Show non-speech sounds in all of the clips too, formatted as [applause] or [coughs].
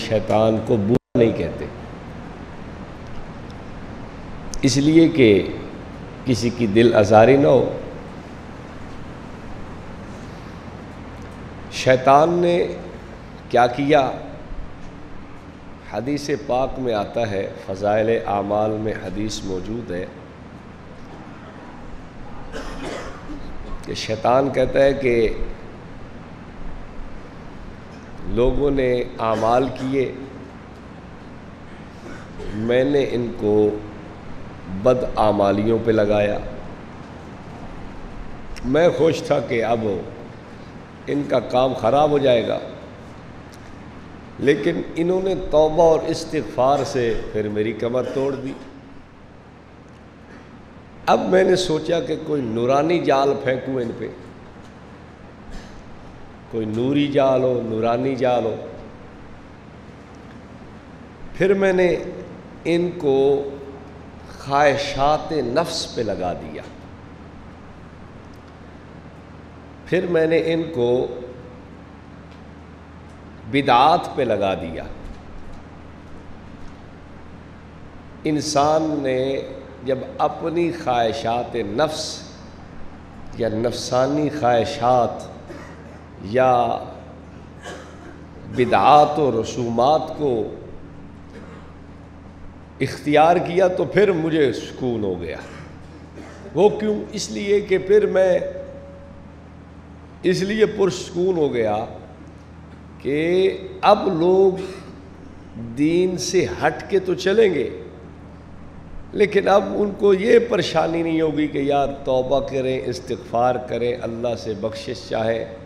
शैतान को बुरा नहीं कहते। इसलिए कि किसी की दिल आज़ारी ना हो। शैतान ने क्या किया? हदीस पाक में आता है, फ़ज़ाइल आमाल में हदीस मौजूद है कि शैतान कहता है कि लोगों ने आमाल किए। मैंने इनको बद आमालियों पे लगाया। मैं खुश था कि अब इनका काम ख़राब हो जाएगा। लेकिन इन्होंने तौबा और इस्तफ़ार से फिर मेरी कमर तोड़ दी। अब मैंने सोचा कि कोई नूरानी जाल फेंकूँ इन पे। कोई नूरी जाल हो, नूरानी जाल हो। फिर मैंने इनको ख्वाहिशात नफ्स पे लगा दिया। फिर मैंने इनको बिदात पे लगा दिया। इंसान ने जब अपनी ख्वाहिशात नफ्स या नफसानी ख्वाहिशात या बिदात और रसूमात को इख्तियार किया तो फिर मुझे सुकून हो गया। वो क्यों? इसलिए कि फिर मैं इसलिए पुरस्कून हो गया कि अब लोग दीन से हट के तो चलेंगे, लेकिन अब उनको ये परेशानी नहीं होगी कि यार तौबा करें इस्तफ़ार करें, अल्लाह से बख्शिश चाहें।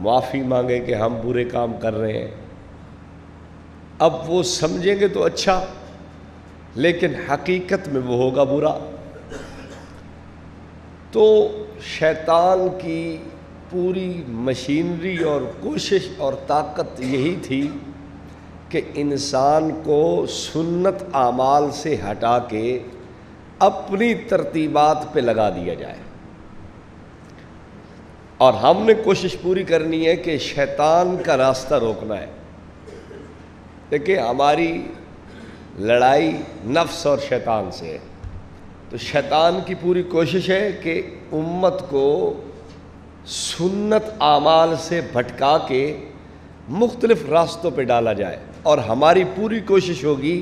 माफ़ी मांगे कि हम बुरे काम कर रहे हैं। अब वो समझेंगे तो अच्छा लेकिन हकीकत में वो होगा बुरा। तो शैतान की पूरी मशीनरी और कोशिश और ताकत यही थी कि इंसान को सुन्नत आमाल से हटा के अपनी तरतीबात पे लगा दिया जाए। और हमने कोशिश पूरी करनी है कि शैतान का रास्ता रोकना है। देखिए, हमारी लड़ाई नफ्स और शैतान से है। तो शैतान की पूरी कोशिश है कि उम्मत को सुन्नत आमाल से भटका के मुख्तलिफ़ रास्तों पे डाला जाए और हमारी पूरी कोशिश होगी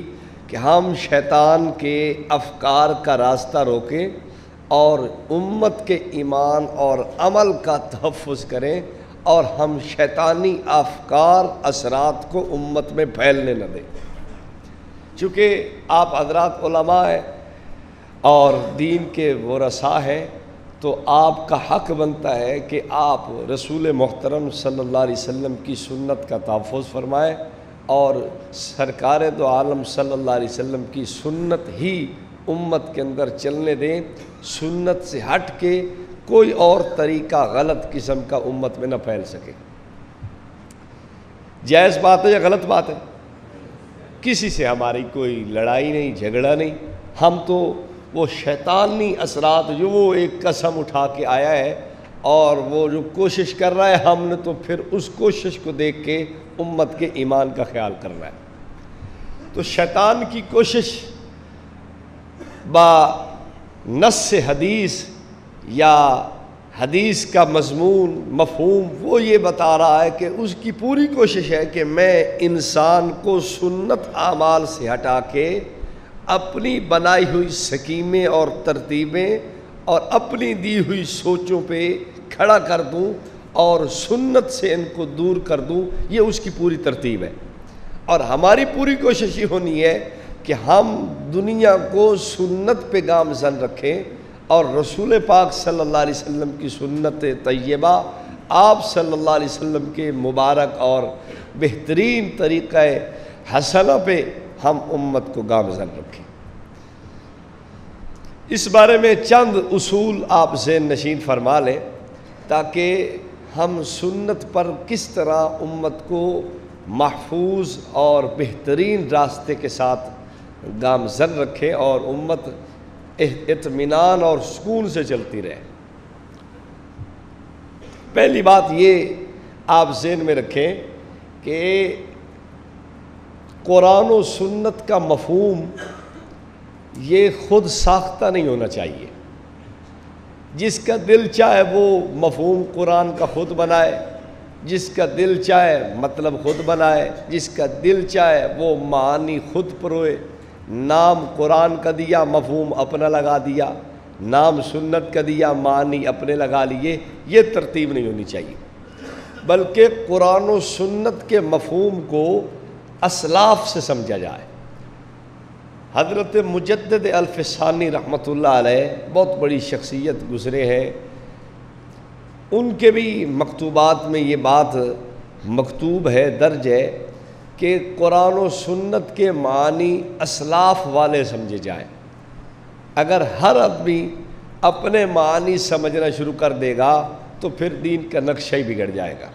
कि हम शैतान के अफकार का रास्ता रोकें और उम्मत के ईमान और अमल का तहफ़ करें और हम शैतानी अफकार, असरात को उम्मत में फैलने न दें। चूँकि आप हजरात हैं और दीन के वो रसा हैं तो आपका हक बनता है कि आप रसूल मोहतरम सल्ला वसल्लम की सुन्नत का तहफ़ फरमाएँ और सरकार दो आलम अलैहि वसल्लम की सुन्नत ही उम्मत के अंदर चलने दें। सुन्नत से हट के कोई और तरीका गलत किस्म का उम्मत में न फैल सके। जायज़ बात है या गलत बात है? किसी से हमारी कोई लड़ाई नहीं, झगड़ा नहीं। हम तो वो शैतानी असरात जो वो एक कसम उठा के आया है और वो जो कोशिश कर रहा है हमने तो फिर उस कोशिश को देख के उम्मत के ईमान का ख्याल करना है। तो शैतान की कोशिश बा नस हदीस या हदीस का मजमून, मफहूम, वो ये बता रहा है कि उसकी पूरी कोशिश है कि मैं इंसान को सुन्नत आमाल से हटा के अपनी बनाई हुई सकीमें और तरतीबें और अपनी दी हुई सोचों पे खड़ा कर दूँ और सुन्नत से इनको दूर कर दूँ, ये उसकी पूरी तरतीब है। और हमारी पूरी कोशिश ये होनी है कि हम दुनिया को सुन्नत पे गामजन रखें और रसूल पाक सल्लल्लाहु अलैहि वसल्लम की सुन्नत तय्यबा आप सल्लल्लाहु अलैहि वसल्लम के मुबारक और बेहतरीन तरीक़ हसना पे हम उम्मत को गामजन रखें। इस बारे में चंद उसूल आप से नशीन फरमा लें ताकि हम सुन्नत पर किस तरह उम्मत को महफूज और बेहतरीन रास्ते के साथ गामजन रखें और उम्मत इतमान और सुकून से चलती रहे। पहली बात ये आप जहन में रखें कि कुरान और सुन्नत का मफहम ये ख़ुद साख्ता नहीं होना चाहिए। जिसका दिल चाहे वो मफहम कुरान का ख़ुद बनाए, जिसका दिल चाहे मतलब ख़ुद बनाए, जिसका दिल चाहे वो मानी खुद परोए नाम कुरान का दिया, मफहूम अपना लगा दिया, नाम सुन्नत का दिया, मानी अपने लगा लिए, ये तरतीब नहीं होनी चाहिए। बल्कि कुरान और सुन्नत के मफहूम को असलाफ से समझा जाए। हज़रत मुजद अल्फ़ानी रहमत बहुत बड़ी शख्सियत गुज़रे हैं। उनके भी मकतूबात में ये बात मकतूब है, दर्ज है कि कुरान और सुन्नत के मानी असलाफ वाले समझे जाए। अगर हर आदमी अपने मानी समझना शुरू कर देगा तो फिर दीन का नक्शा ही बिगड़ जाएगा।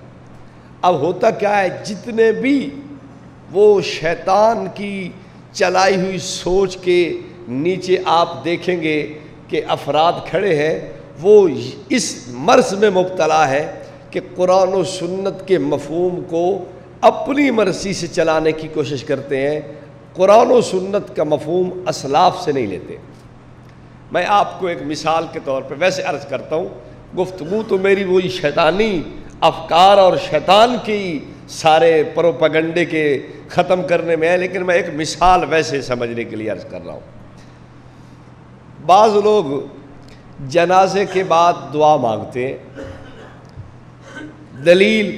अब होता क्या है, जितने भी वो शैतान की चलाई हुई सोच के नीचे आप देखेंगे कि अफराद खड़े हैं, वो इस मर्ज में मुबतला है कि कुरान और सुन्नत के मफहूम को अपनी मर्ज़ी से चलाने की कोशिश करते हैं, कुरान और सुन्नत का मफहम असलाफ से नहीं लेते। मैं आपको एक मिसाल के तौर पर वैसे अर्ज़ करता हूँ, गुफ्तगु तो मेरी वही शैतानी, अफकार और शैतान की सारे प्रोपगंडे के ख़त्म करने में है, लेकिन मैं एक मिसाल वैसे समझने के लिए अर्ज़ कर रहा हूँ। बाज़ लोग जनाजे के बाद दुआ मांगते हैं, दलील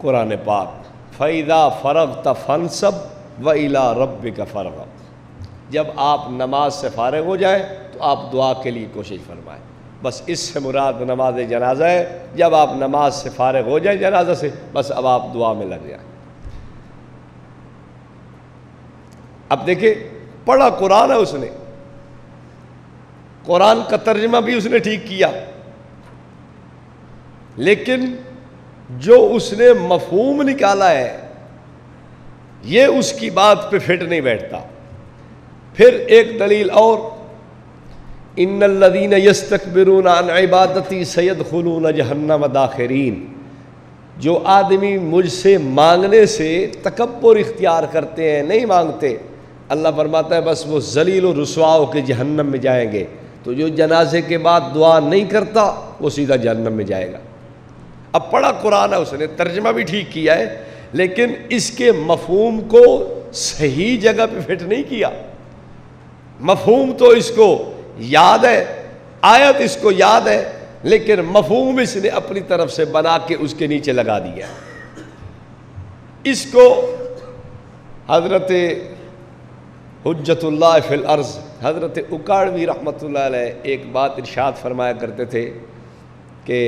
कुरान पाक फ़ैदा फ़रग तफनसब व इला रब का फ़र्ग जब आप नमाज़ से फारग हो जाए तो आप दुआ के लिए कोशिश फरमाएँ। बस इससे मुराद नमाज़ जनाजा है। जब आप नमाज़ से फारग हो जाए जनाजा से, बस अब आप दुआ में लग जाए। अब देखिए, पढ़ा कुरान है उसने। कुरान का तर्जमा भी उसने ठीक किया। लेकिन जो उसने मफहूम निकाला है, ये उसकी बात पे फिट नहीं बैठता। फिर एक दलील और इन लदीन यस्तकबिरून इबादती सैद खलून जहन्नम दाखरीन। जो आदमी मुझसे मांगने से तकबर इख्तियार करते हैं, नहीं मांगते। अल्लाह फरमाता है, बस वो जलील और रसवाओं के जहन्नम में जाएँगे। तो जो जनाजे के बाद दुआ नहीं करता, वो सीधा जहन्नम में जाएगा। अब पढ़ा कुरान है, उसने तर्जमा भी ठीक किया है, लेकिन इसके मफहूम को सही जगह पे फिट नहीं किया। मफहूम तो इसको याद है, आयत इसको याद है, लेकिन मफहूम इसने अपनी तरफ़ से बना के उसके नीचे लगा दिया इसको हज़रत हजतुल्ला फिल अर्ज़, हज़रत उकाड़वी रहमत एक बात इरशाद फरमाया करते थे कि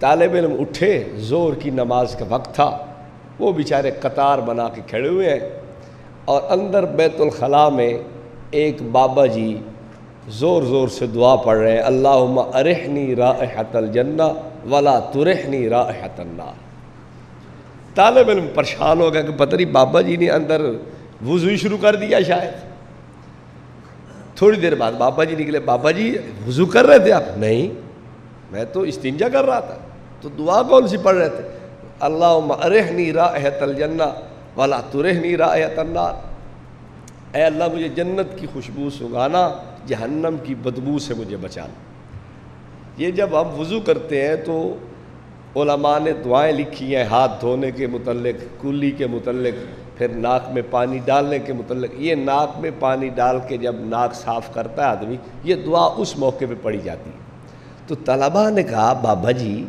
तालब इलम उठे, ज़ोर की नमाज़ का वक्त था। वो बेचारे कतार बना के खड़े हुए हैं और अंदर बैतुलखला में एक बाबा जी ज़ोर ज़ोर से दुआ पढ़ रहे हैं अल्लाह अरहनी राहतलजन्ना वला तुरहनी राहतन्ना तालब इलम परेशान हो गया कि पता नहीं बाबा जी ने अंदर वज़ू ही शुरू कर दिया शायद। थोड़ी देर बाद बाबा जी निकले, बाबा जी, वज़ू कर रहे थे आप? नहीं। मैं तो इस्तिंजा कर रहा था। तो दुआ कौन सी पढ़ रहे थे? अल्लाह अरहनी राह तलजन्ना वाला तुरहनी राह तन्नार अल्लाह, मुझे जन्नत की खुशबू सुगाना जहन्नम की बदबू से मुझे बचाना ये जब हम वज़ू करते हैं तो ओलमा ने दुआएँ लिखी हैं, हाथ धोने के मतलब कुली के मतलब फिर नाक में पानी डालने के मतलब ये नाक में पानी डाल के जब नाक साफ़ करता है आदमी, ये दुआ उस मौके पे पड़ी जाती है। तो तलबा ने कहा, बाबा जी,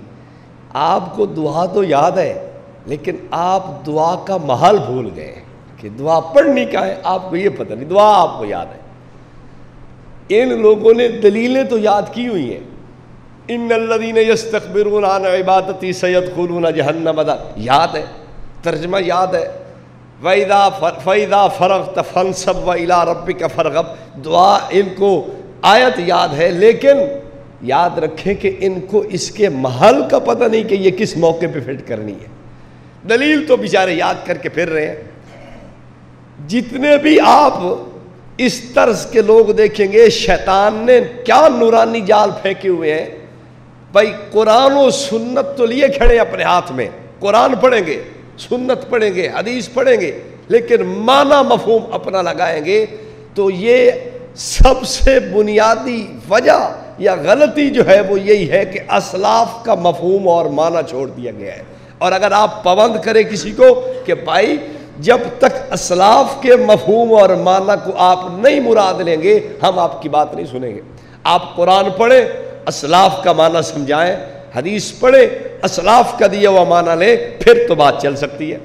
आपको दुआ तो याद है, लेकिन आप दुआ का महल भूल गए कि दुआ पढ़नी का है? आपको ये पता नहीं, दुआ आपको याद है। इन लोगों ने दलीलें तो याद की हुई हैं। इन लदीन यस्तकबिरून इबादती सैद खुलूना अदा याद है, तर्जमा याद है। वैदा फ़ैदा फ़रग तफन सब व इला रब का फ़रगब। दुआ इनको, आयत याद है, लेकिन याद रखें कि इनको इसके महल का पता नहीं कि ये किस मौके पे फिट करनी है। दलील तो बेचारे याद करके फिर रहे हैं। जितने भी आप इस तर्ज के लोग देखेंगे, शैतान ने क्या नूरानी जाल फेंके हुए हैं। भाई, कुरान और सुन्नत तो लिए खड़े अपने हाथ में। कुरान पढ़ेंगे, सुन्नत पढ़ेंगे, हदीस पढ़ेंगे, लेकिन माना मफहूम अपना लगाएँगे तो ये सबसे बुनियादी वजह या गलती जो है वो यही है कि असलाफ का मफहूम और माना छोड़ दिया गया है। और अगर आप पाबंद करें किसी को कि भाई, जब तक असलाफ के मफहूम और माना को आप नहीं मुराद लेंगे, हम आपकी बात नहीं सुनेंगे। आप कुरान पढ़े, असलाफ का माना समझाएँ, हदीस पढ़े, असलाफ का दिया हुआ माना लें, फिर तो बात चल सकती है।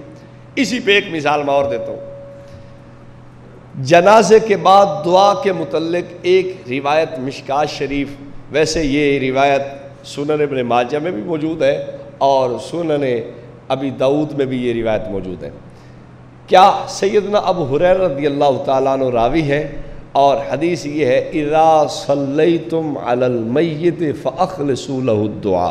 इसी पे एक मिसाल मैं और देता हूँ। जनाजे के बाद दुआ के मतलब एक रिवायत मिशका शरीफ, वैसे ये रिवायत सुनन इबन माजा में भी मौजूद है और सुनन अभी दाऊद में भी ये रिवायत मौजूद है। क्या सैदना अब हुरैर रदी अल्लाह तु रावी है और हदीस ये है इरा सल्लई तुम अलमैत फ़खलसूलहुद्दुआ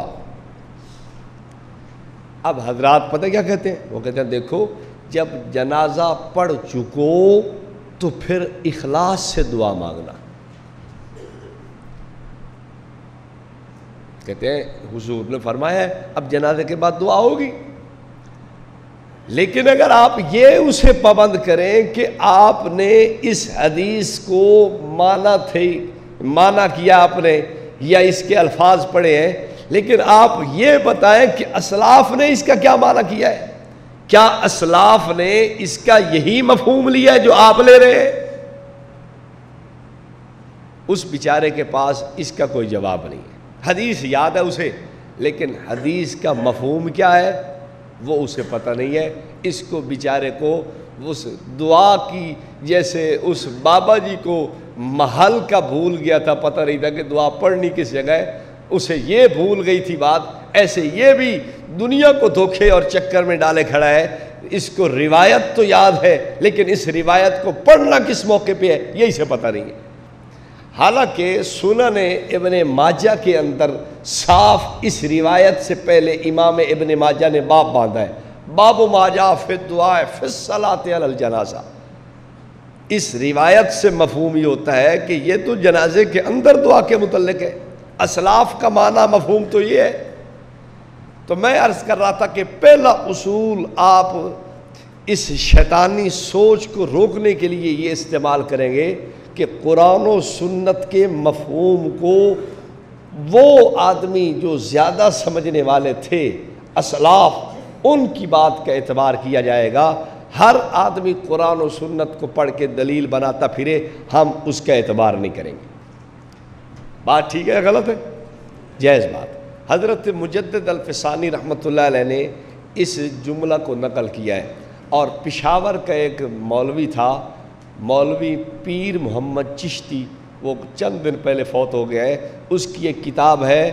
अब हजरात पता क्या कहते हैं? वो कहते हैं, देखो, जब जनाजा पढ़ चुको तो फिर इखलास से दुआ मांगना। कहते हैं, हुजूर ने फरमाया, अब जनाजे के बाद दुआ होगी। लेकिन अगर आप ये उसे पाबंद करें कि आपने इस हदीस को माना थे, माना किया आपने, या इसके अल्फाज पढ़े हैं, लेकिन आप ये बताएँ कि असलाफ ने इसका क्या माना किया है। क्या असलाफ ने इसका यही मफहूम लिया है जो आप ले रहे हैं? उस बेचारे के पास इसका कोई जवाब नहीं है। हदीस याद है उसे, लेकिन हदीस का मफहूम क्या है, वो उसे पता नहीं है। इसको बेचारे को उस दुआ की, जैसे उस बाबा जी को महल का भूल गया था, पता नहीं था कि दुआ पढ़नी किस जगह उसे ये भूल गई थी बात, ऐसे ये भी दुनिया को धोखे और चक्कर में डाले खड़ा है। इसको रिवायत तो याद है, लेकिन इस रिवायत को पढ़ना किस मौके पे है, यही से पता नहीं है। हालाँकि सुनन इबन माजा के अंदर साफ़ इस रिवायत से पहले इमाम इबन माजा ने बाप बांधा है। बाबू माजा फिर दुआ फिर सलात जनाजा। इस रिवायत से मफहूम ये होता है कि ये तो जनाजे के अंदर दुआ के मुतलक है। असलाफ का माना मफहूम तो ये है। तो मैं अर्ज़ कर रहा था कि पहला उसूल आप इस शैतानी सोच को रोकने के लिए ये इस्तेमाल करेंगे कि कुरान और सुन्नत के मफहूम को वो आदमी जो ज़्यादा समझने वाले थे, असलाफ, उनकी बात का एतबार किया जाएगा। हर आदमी कुरान और सुन्नत को पढ़ के दलील बनाता फिरे, हम उसका एतबार नहीं करेंगे। बात ठीक है गलत है? जायज़ बात। हज़रत मुजद अल्फ़सानी रहमत ने इस जुमला को नकल किया है। और पिशावर का एक मौलवी था, मौलवी पीर मोहम्मद चिश्ती, वो चंद दिन पहले फौत हो गया है। उसकी एक किताब है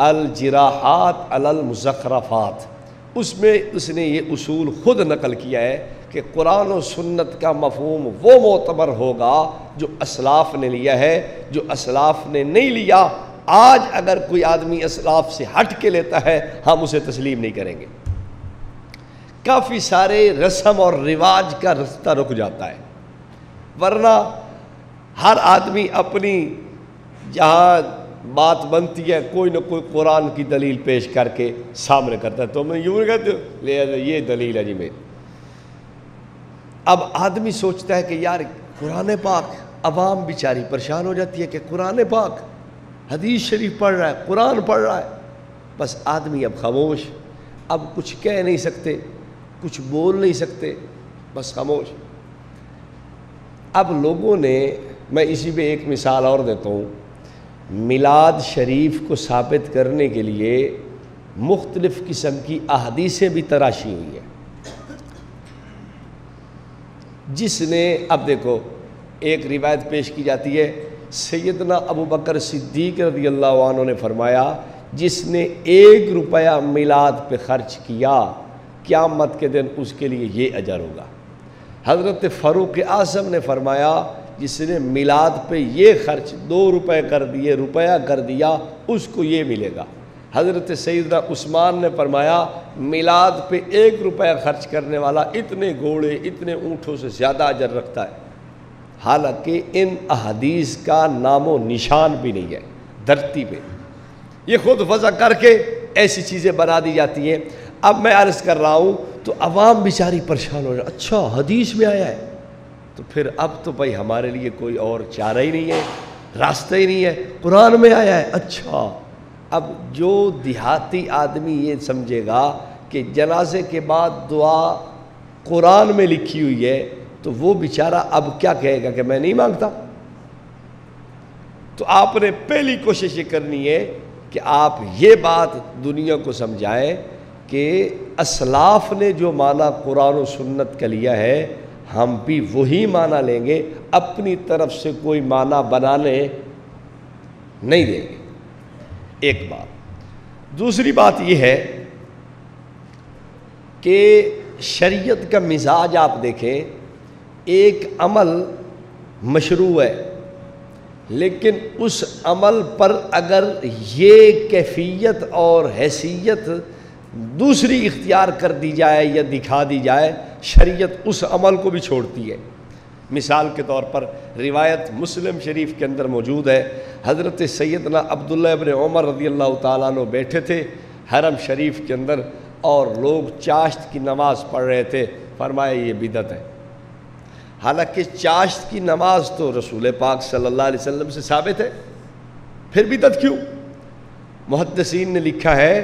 अल जराहत अलमुज़रफ़ात उसमें उसने ये उसूल ख़ुद नकल किया है कि कुरान और सुन्नत का मफहम वो मोतबर होगा जो असलाफ़ ने लिया है, जो असलाफ़ ने नहीं लिया। आज अगर कोई आदमी असलाफ से हट के लेता है, हम उसे तस्लीम नहीं करेंगे। काफ़ी सारे रस्म और रिवाज का रास्ता रुक जाता है। वरना हर आदमी अपनी जहाँ बात बनती है, कोई ना कोई कुरान की दलील पेश करके सामने करता है। तो मैं यूँ कहते हो ले, ये दलील है जी मेरी। अब आदमी सोचता है कि यार, कुरान पाक अवाम बेचारी परेशान हो जाती है कि कुरान पाक, हदीस शरीफ पढ़ रहा है, कुरान पढ़ रहा है। बस आदमी अब खामोश, अब कुछ कह नहीं सकते, कुछ बोल नहीं सकते, बस खामोश। अब लोगों ने, मैं इसी पे एक मिसाल और देता हूँ। मिलाद शरीफ को साबित करने के लिए मुख्तलिफ़ किस्म की अहदीसें भी तराशी हुई हैं। जिसने, अब देखो, एक रिवायत पेश की जाती है सैदना अबू बकर सिद्दीक रदी अल्लाह ने फरमाया, जिसने एक रुपया मिलाद पे ख़र्च किया, क़्यामत के दिन उसके लिए ये अजर होगा। हज़रत फ़ारूक आज़म ने फरमाया, जिसने मिलाद पे ये ख़र्च दो रुपए कर दिए, रुपया कर दिया, उसको ये मिलेगा। हज़रत सईदा उस्मान ने फरमाया, मिलाद पे एक रुपया खर्च करने वाला इतने घोड़े, इतने ऊँटों से ज़्यादा अजर रखता है। हालाँकि इन अहदीस का नामो निशान भी नहीं है, धरती पे। ये खुद वज़ा करके ऐसी चीज़ें बना दी जाती हैं। अब मैं अर्ज़ कर रहा हूँ तो अवाम बेचारी परेशान हो जाए अच्छा हदीस में आया है। तो फिर अब तो भाई हमारे लिए कोई और चारा ही नहीं है, रास्ता ही नहीं है। कुरान में आया है। अच्छा अब जो देहाती आदमी ये समझेगा कि जनाजे के बाद दुआ कुरान में लिखी हुई है तो वो बेचारा अब क्या कहेगा कि मैं नहीं माँगता? तो आपने पहली कोशिश ये करनी है कि आप ये बात दुनिया को समझाएँ कि असलाफ ने जो माना कुरान और सुन्नत का लिया है, हम भी वही माना लेंगे, अपनी तरफ़ से कोई माना बनाने नहीं देंगे। एक बात। दूसरी बात यह है कि शरीयत का मिजाज आप देखें, एक अमल मशरू है, लेकिन उस अमल पर अगर ये कैफियत और हैसियत दूसरी इख्तियार कर दी जाए या दिखा दी जाए, शरीयत उस अमल को भी छोड़ती है। मिसाल के तौर पर रिवायत मुस्लिम शरीफ के अंदर मौजूद है। हज़रत सैदना अब्दुल्ला इबन उमर रदी अल्लाह तु बैठे थे हरम शरीफ के अंदर और लोग चाश्त की नमाज़ पढ़ रहे थे। फरमाया, ये बिदत है। हालाँकि चाश्त की नमाज़ तो रसूल पाक सल्लल्लाहु अलैहि वसल्लम से साबित है। फिर बिदत क्यों? मुहदसिन ने लिखा है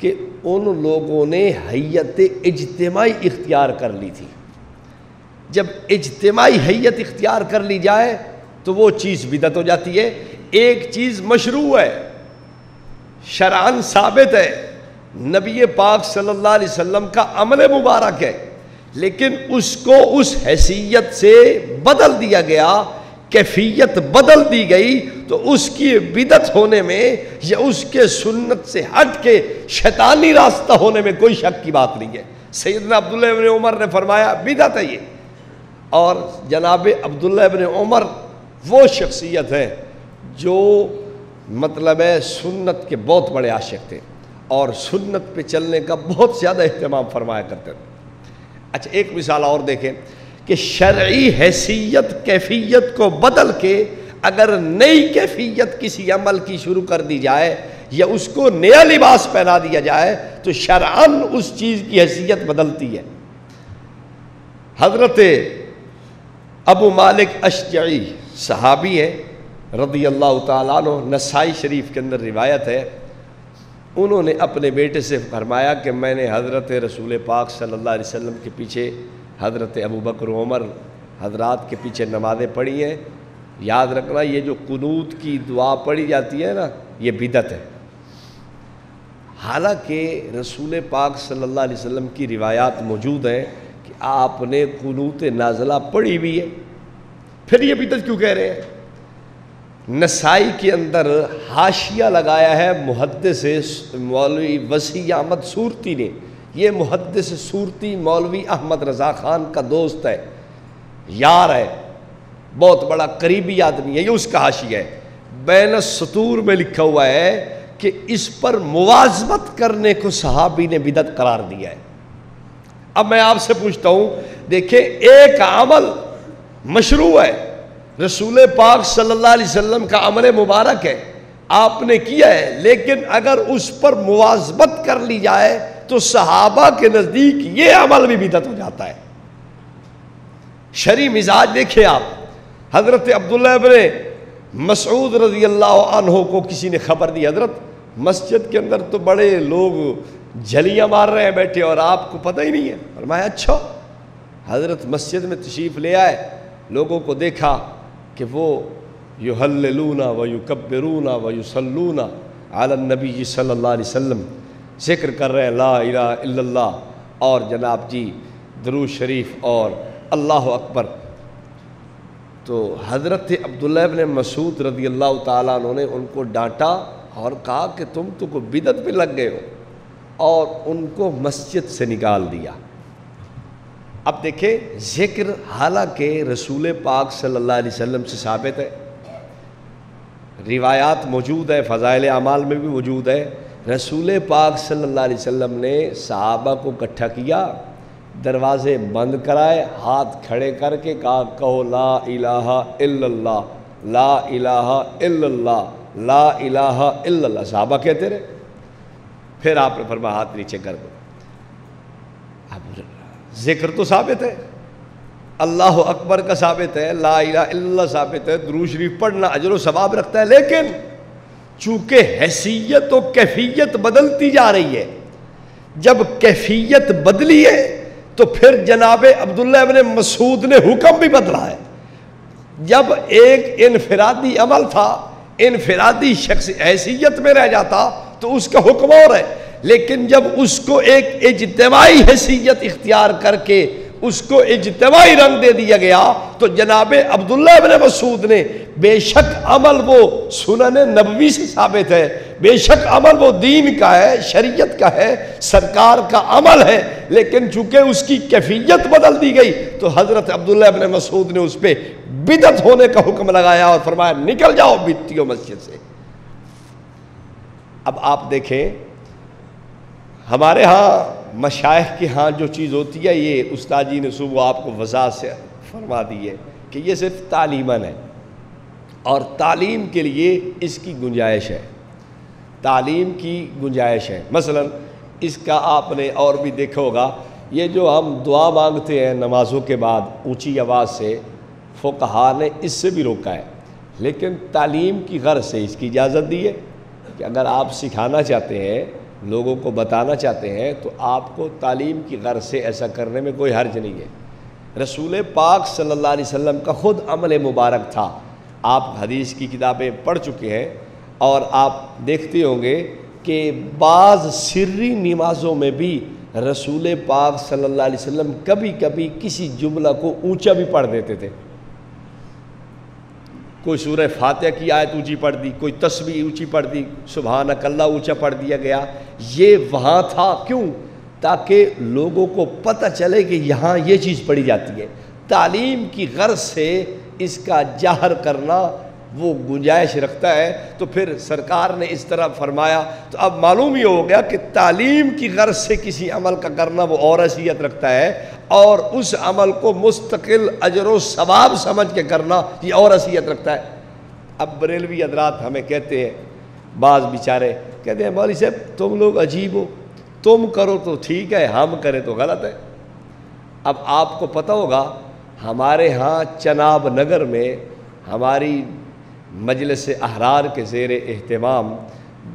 कि उन लोगों ने हैत इज्तमाही इख्तियार कर ली थी। जब इजतमाही हैत इख्तियार कर ली जाए तो वो चीज़ बिदत हो जाती है। एक चीज़ मशरू है, शरान साबित है। नबी पाक सल्लल्लाहु अलैहि वसल्लम का अमल मुबारक है, लेकिन उसको उस हैसियत से बदल दिया गया, कैफियत बदल दी गई तो उसकी बिदत होने में या उसके सुन्नत से हट के शैतानी रास्ता होने में कोई शक की बात नहीं है। सैदना अब्दुल्ला उमर ने फरमाया, बिदत है ये। और जनाब अब्दुल्ला इबन उमर वो शख्सियत है जो मतलब है सुन्नत के बहुत बड़े आशिक थे और सुन्नत पे चलने का बहुत ज़्यादा अहतमाम फरमाया करते थे। अच्छा एक मिसाल और देखें कि शर्ई हैसियत, कैफियत को बदल के अगर नई कैफियत किसी अमल की शुरू कर दी जाए या उसको नया लिबास पहना दिया जाए तो शरान उस चीज़ की हैसियत बदलती है। हज़रत अबू मालिक अशजई सहाबी है रदी अल्लाह तु नसाई शरीफ के अंदर रिवायत है। उन्होंने अपने बेटे से फरमाया कि मैंने हज़रत रसूल पाक अलैहि वसल्लम के पीछे हज़रत अबू बकर उमर, हजरात के पीछे नमाज़ें पढ़ी हैं। याद रखना, ये जो कनूत की दुआ पढ़ी जाती है ना, ये बिदत है। हालाँकि रसूल पाक अलैहि वसल्लम की रिवायात मौजूद हैं आपने कुनूत नाजला पढ़ी भी है। फिर ये बिदत क्यों कह रहे हैं? नसाई के अंदर हाशिया लगाया है मुहदस मौलवी वसी अहमद सूरती ने। ये मुहदस सूरती मौलवी अहमद रज़ा ख़ान का दोस्त है, यार है, बहुत बड़ा करीबी आदमी है, ये उसका हाशिया है। बैन सतूर में लिखा हुआ है कि इस पर मुवाजमत करने को सहाबी ने बिदत करार दिया है। अब मैं आपसे पूछता हूँ, देखिए, एक अमल मशरू है। रसूल पाक सल्लल्लाहु अलैहि वसल्लम का अमल मुबारक है। आपने किया है, लेकिन अगर उस पर मुआजमत कर ली जाए तो सहाबा के नज़दीक ये अमल भी बिदत हो जाता है। शरी मिजाज देखे आप, हज़रत अब्दुल्ला मसूद रज़ी अल्लाह को किसी ने खबर दी। हज़रत, मस्जिद के अंदर तो बड़े लोग झलियाँ मार रहे हैं बैठे और आपको पता ही नहीं है। और मैं अच्छा। हज़रत मस्जिद में तशरीफ़ ले आए। लोगों को देखा कि वो युहल्लूना व युकबरूना व युसलूना आलनबी सल्लल्लाहु अलैहि वसल्लम। ज़िक्र कर रहे हैं, ला इला और जनाब जी दरूज शरीफ और अल्लाह अकबर। तो हज़रत अब्दुल्ला ने मसूद रदी अल्लाह तु ने उनको डांटा और कहा कि तुम तो को बिदत पे लग गए हो। और उनको मस्जिद से निकाल दिया। अब देखें, ज़िक्र हालाँकि रसूल पाक सल्लल्लाहु अलैहि वसल्लम से साबित है। रिवायात मौजूद है, फ़ज़ाइल अमाल में भी मौजूद है। रसूल पाक सल्लल्लाहु अलैहि वसल्लम ने सहाबा को इकट्ठा किया, दरवाजे बंद कराए, हाथ खड़े करके कहा, कहो, ला इलाहा इल्लल्लाह, ला इलाहा इल्लल्लाह, ला इलाहा इल्लल्लाह। साहबा कहते रहे फिर आपने फरमा, हाथ नीचे कर दो। अब ज़िक्र तो साबित है। अल्लाह अकबर का साबित है, ला इला साबित है द्रू शरीफ पढ़ना अजर सवाब रखता है, लेकिन चूँकि हैसियत और कैफियत बदलती जा रही है, जब कैफियत बदली है तो फिर जनाब अब्दुल्ला इबन मसूद ने हुक्म भी बदला है। जब एक इनफरादी अमल था, इनफरादी शख्स हैसियत में रह जाता तो उसका हुक्म और है। लेकिन जब उसको एक इजतमाही हैसियत इख्तियार करके उसको इजतमाही रंग दे दिया गया तो जनाब अब्दुल्ला इबन मसूद ने बेशक अमल वो सुनन नबवी से साबित है, बेशक अमल वो दीन का है, शरीयत का है, सरकार का अमल है, लेकिन चूँकि उसकी कैफियत बदल दी गई तो हज़रत अब्दुल्ला इबन मसूद ने उस पर बिदत होने का हुक्म लगाया और फरमाया, निकल जाओ बित्तियों मस्जिद से। अब आप देखें, हमारे यहाँ मशाइ के यहाँ जो चीज़ होती है, ये उस्ताद जी ने सुबह आपको वजह से फरमा दी है कि ये सिर्फ़ तालीमन है और तालीम के लिए इसकी गुंजाइश है। तालीम की गुंजाइश है। मसलन, इसका आपने और भी देखा होगा, ये जो हम दुआ मांगते हैं नमाज़ों के बाद ऊँची आवाज़ से, फ़ोकहा ने इससे भी रोका है। लेकिन तालीम की गर्ज से इसकी इजाज़त दी है। कि अगर आप सिखाना चाहते हैं, लोगों को बताना चाहते हैं तो आपको तालीम की गर्ज से ऐसा करने में कोई हर्ज नहीं है। रसूल पाक सल्लल्लाहु अलैहि वसल्लम का ख़ुद अमल मुबारक था। आप हदीस की किताबें पढ़ चुके हैं और आप देखते होंगे कि बाज़ सिर्री नमाज़ों में भी रसूल पाक सल्लल्लाहु अलैहि वसल्लम कभी कभी किसी जुमला को ऊँचा भी पढ़ देते थे। कोई सूर्य फातह की आयत ऊँची पढ़ दी, कोई तस्वीर ऊँची पढ़ दी सुबह नकल्ला ऊँचा पढ़ दिया गया। ये वहाँ था, क्यों? ताकि लोगों को पता चले कि यहाँ ये चीज़ पढ़ी जाती है। तालीम की गर्ज से इसका जाहर करना वो गुंजाइश रखता है तो फिर सरकार ने इस तरह फरमाया तो अब मालूम ही हो गया कि तालीम की गर्ज से किसी अमल का करना वो और हैसियत रखता है, और उस अमल को मुस्तकिल अजर सवाब समझ के करना ये और हैसियत रखता है। अब बरेलवी हजरात हमें कहते हैं, बाज़ बेचारे कहते हैं मौली साहब, तुम लोग अजीब हो, तुम करो तो ठीक है, हम करें तो गलत है। अब आपको पता होगा, हमारे यहाँ चनाब नगर में हमारी मजलिस अहरार के ज़ेर अहतमाम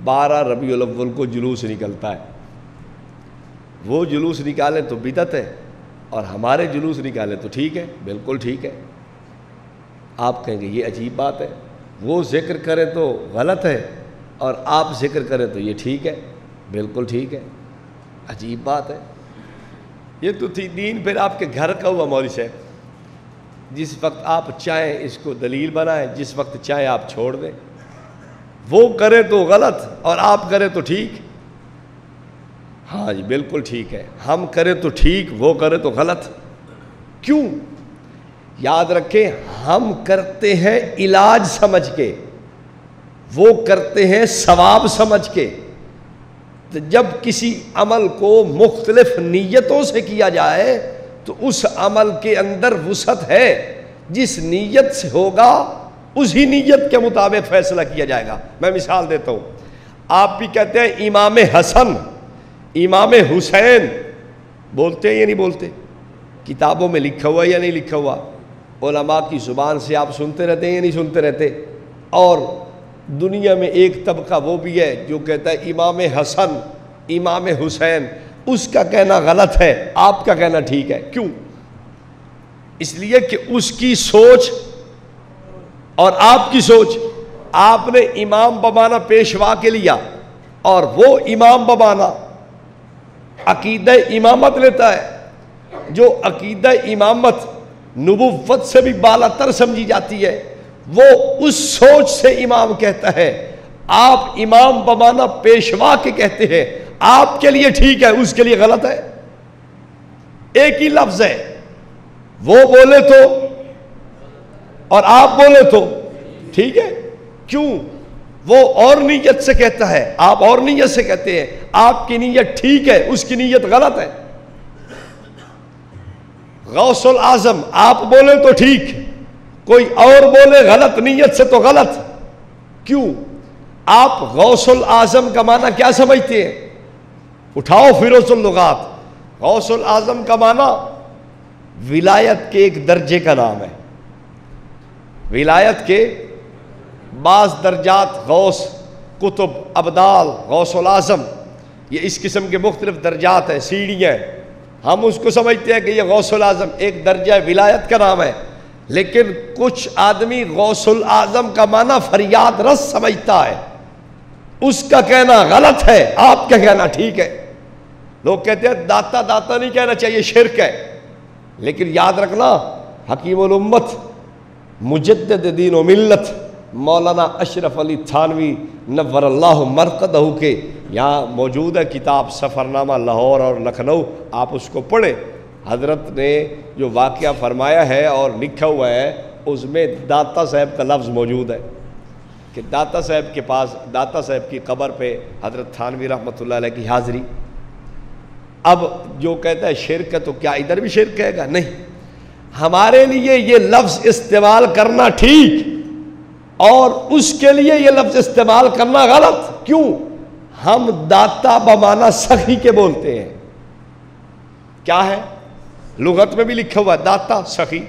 बारह रबी अव्वल को जुलूस निकलता है। वो जुलूस निकालें तो बिदत है और हमारे जुलूस निकालें तो ठीक है, बिल्कुल ठीक है। आप कहेंगे, ये अजीब बात है। वो ज़िक्र करें तो गलत है और आप ज़िक्र करें तो ये ठीक है, बिल्कुल ठीक है। अजीब बात है। ये तो थी दीन फिर आपके घर का हुआ मौली साहब। जिस वक्त आप चाहें इसको दलील बनाएँ, जिस वक्त चाहें आप छोड़ दें। वो करें तो गलत और आप करें तो ठीक। हाँ जी, बिल्कुल ठीक है। हम करें तो ठीक, वो करें तो गलत। क्यों? याद रखें, हम करते हैं इलाज समझ के। वो करते हैं सवाब समझ के। तो जब किसी अमल को मुख्तलिफ़ नीयतों से किया जाए तो उस अमल के अंदर वसत है। जिस नीयत से होगा, उसी नीयत के मुताबिक फैसला किया जाएगा। मैं मिसाल देता हूँ। आप भी कहते हैं, इमाम हसन, इमाम हुसैन, बोलते हैं या नहीं बोलते? किताबों में लिखा हुआ या नहीं लिखा हुआ? ओलमा की ज़ुबान से आप सुनते रहते हैं या नहीं सुनते रहते? और दुनिया में एक तबका वो भी है, जो कहता है, इमाम हसन, इमाम हुसैन उसका कहना गलत है, आपका कहना ठीक है। क्यों? इसलिए कि उसकी सोच और आपकी सोच, आपने इमाम बमाना पेशवा के लिया और वो इमाम बमाना अकीद इमामत लेता है, जो अकीद इमामत नबुवत से भी बालातर समझी जाती है, वो उस सोच से इमाम कहता है। आप इमाम बमाना पेशवा के कहते हैं आपके लिए ठीक है, उसके लिए गलत है। एक ही लफ्ज है, वो बोले तो और आप बोले तो। ठीक है? क्यों? वो और नीयत से कहता है, आप और नीयत से कहते हैं, आपकी नीयत ठीक है, उसकी नीयत गलत है। गौसल आज़म, आप बोले तो ठीक, कोई और बोले गलत, नीयत से तो गलत। क्यों? आप गौसल आज़म का माना क्या समझते हैं? उठाओ फिरोजुल लुगात। गौसल आज़म का माना, विलायत के एक दर्जे का नाम है। विलायत के बास दर्जात गौस, कुतुब, अबदाल, गौसल आज़म, ये इस किस्म के मुख्तलिफ़ दर्जात हैं, सीढ़ियाँ हैं। हम उसको समझते हैं कि यह गौसल आज़म एक दर्जा विलायत का नाम है। लेकिन कुछ आदमी गौसल आज़म का माना फरियाद रस समझता है। उसका कहना गलत है, आपका कहना ठीक है। लोग कहते हैं, दाता दाता नहीं कहना चाहिए, शिरक है। लेकिन याद रखना हकीम उम्मत मुजद दीन व मिल्लत, मौलाना अशरफ अली थानवी नवर अल्लाह मरकदहू के, यहाँ मौजूद है किताब सफ़रनामा लाहौर और लखनऊ, आप उसको पढ़ें। हज़रत ने जो वाक़ फरमाया है और लिखा हुआ है, उसमें दाता साहब का लफ्ज़ मौजूद है। कि दाता साहब के पास, दाता साहब की कब्र पे हज़रत थानवी रहमत की हाज़िरी। अब जो कहता है शिरक है तो क्या इधर भी शिरक कहेगा? नहीं। हमारे लिए ये लफ्ज़ इस्तेमाल करना ठीक, और उसके लिए ये लफ्ज़ इस्तेमाल करना गलत। क्यों? हम दाता बमाना सखी के बोलते हैं। क्या है? लुगत में भी लिखा हुआ है, दाता सखी।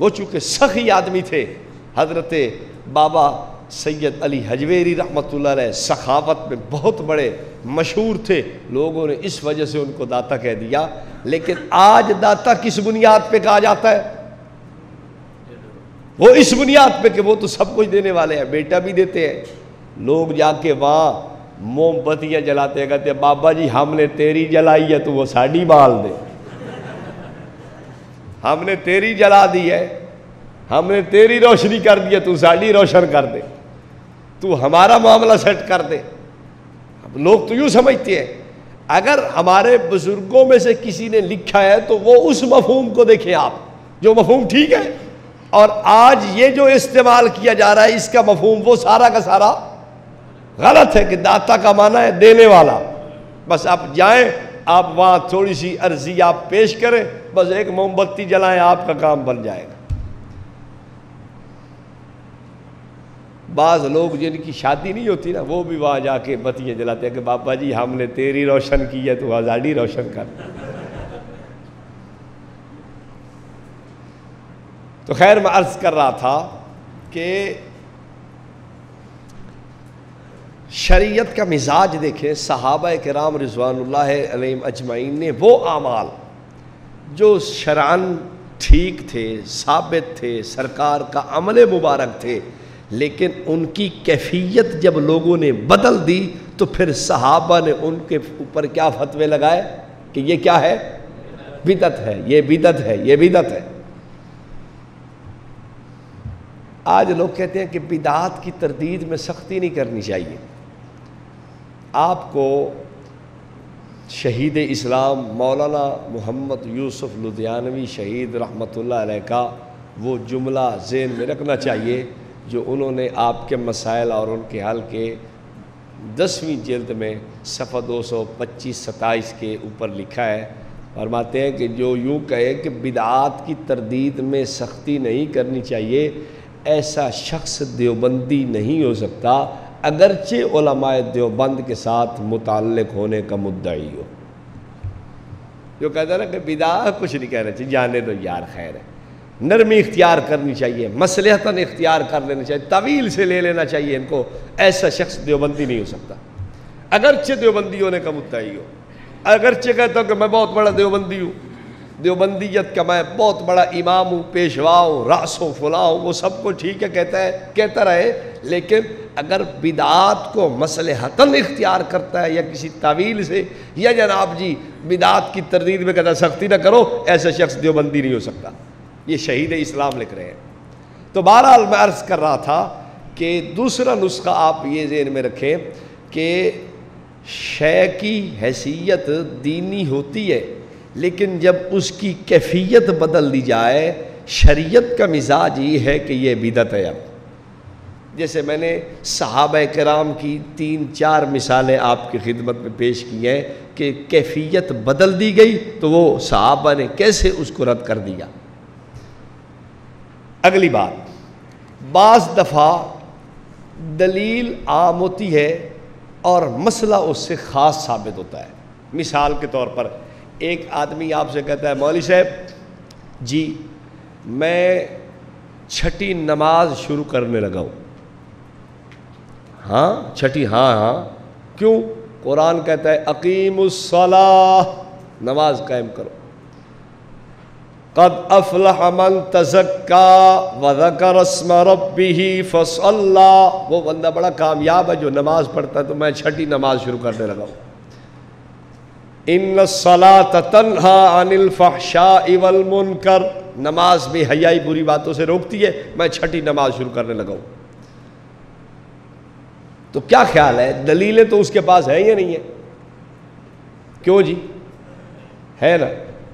वो चूँकि सखी आदमी थे, हज़रत बाबा सैयद अली हजवेरी रहमत सखावत में बहुत बड़े मशहूर थे। लोगों ने इस वजह से उनको दाता कह दिया। लेकिन आज दाता किस बुनियाद पे कहा जाता है? वो इस बुनियाद पे कि वो तो सब कुछ देने वाले हैं, बेटा भी देते हैं। लोग जाके वहाँ मोमबत्तियाँ जलाते हैं, कहते बाबा जी, हमने तेरी जलाई है तो वो साड़ी बाल दे। हमने तेरी जला दी है, हमने तेरी रोशनी कर दी है, तू साड़ी रोशन कर दे। तू हमारा मामला सेट कर दे। लोग तो यूँ समझते हैं। अगर हमारे बुज़ुर्गों में से किसी ने लिखा है तो वो उस मफहूम को देखें आप, जो मफहूम ठीक है। और आज ये जो इस्तेमाल किया जा रहा है, इसका मफहूम वो सारा का सारा गलत है कि दाता का माना है देने वाला। बस आप जाएँ, आप वहाँ थोड़ी सी अर्जी आप पेश करें, बस एक मोमबत्ती जलाएँ, आपका काम बन जाएगा। बाज़ लोग जिनकी शादी नहीं होती ना, वो भी वहाँ जाके बतियाँ जलाते हैं कि, बाबा जी, हमने तेरी रोशन की है तो आज़ादी रोशन कर। तो खैर, मैं अर्ज़ कर रहा था कि शरीयत का मिजाज देखें, सहाबा के राम रिजवान अजमाइन ने वो आमाल जो शरान ठीक थे, साबित थे, सरकार का अमल मुबारक थे लेकिन उनकी कैफियत जब लोगों ने बदल दी तो फिर सहाबा ने उनके ऊपर क्या फतवे लगाए कि ये क्या है? बिदत है, ये बिदत है, ये बिदत है। आज लोग कहते हैं कि बिदात की तरदीद में सख्ती नहीं करनी चाहिए। आपको शहीद इस्लाम मौलाना मोहम्मद यूसुफ लुधियानवी शहीद रहमतुल्लाह रहमत का वो जुमला जेन में रखना चाहिए। जो उन्होंने आपके मसाइल और उनके हल के दसवीं जल्द में सफ़ा दो सौ पच्चीस सताईस के ऊपर लिखा है। फरमाते हैं कि जो यूँ कहे कि बिदात की तरदीद में सख्ती नहीं करनी चाहिए, ऐसा शख्स देवबंदी नहीं हो सकता, अगरचे देवबंद के साथ मुतल होने का मुद्दा ही हो। जो कहता ना कि बिदा कुछ नहीं कहना चाहिए, जाने तो यार खैर है। नरमी इख्तियार करनी चाहिए, मसलहतन इख्तियार कर लेना चाहिए, तवील से ले लेना चाहिए इनको, ऐसा शख्स देवबंदी नहीं हो सकता। अगरचे देवबंदी होने का मुद्दा ही हो। अगरचे कहता हूँ कि मैं बहुत बड़ा देवबंदी हूँ। देवबंदीत का मैं बहुत बड़ा इमाम हूँ, पेशवा हूँ, रासो फुला हूँ, वो सबको ठीक है, कहता है, कहता रहे, लेकिन अगर बिदात को मसल हतन इख्तियार करता है या किसी तावील से, या जनाब जी, बिदात की तरदीद में कहता सख्ती ना करो, ऐसा शख्स देवबंदी नहीं हो सकता। ये शहीद इस्लाम लिख रहे हैं। तो बहरहाल मैं अर्ज़ कर रहा था कि दूसरा नुस्खा आप ये जेन में रखें कि शय की हैसियत दीनी होती है, लेकिन जब उसकी कैफियत बदल दी जाए, शरीयत का मिजाज ये है कि यह बिदत है अब। जैसे मैंने सहाब कराम की तीन, चार मिसालें आपकी खिदमत में पेश की हैं कि कैफियत बदल दी गई तो वो सहाबा ने कैसे उसको रद्द कर दिया? अगली बात, बाज़ दफ़ा दलील आम होती है और मसला उससे ख़ास साबित होता है। मिसाल के तौर पर, एक आदमी आपसे कहता है मौली साहब, जी, मैं छठी नमाज़ शुरू करने लगा हूँ। हाँ छठी हाँ हाँ। क्यों? कुरान कहता है अकीमुसला नमाज़ कायम करो। कद अफलहमन तजक्का वज़कर रबी फसल्ला वो बंदा बड़ा कामयाब है जो नमाज़ पढ़ता है तो मैं छठी नमाज़ शुरू करने लगा हूँ। इन सला तनहा अनिल फ़ाशा इवल मुनकर। नमाज़ भी हयाई बुरी बातों से रोकती है, मैं छठी नमाज़ शुरू करने लगा हूँ। तो क्या ख्याल है? दलीलें तो उसके पास है या नहीं है? क्यों जी? है ना?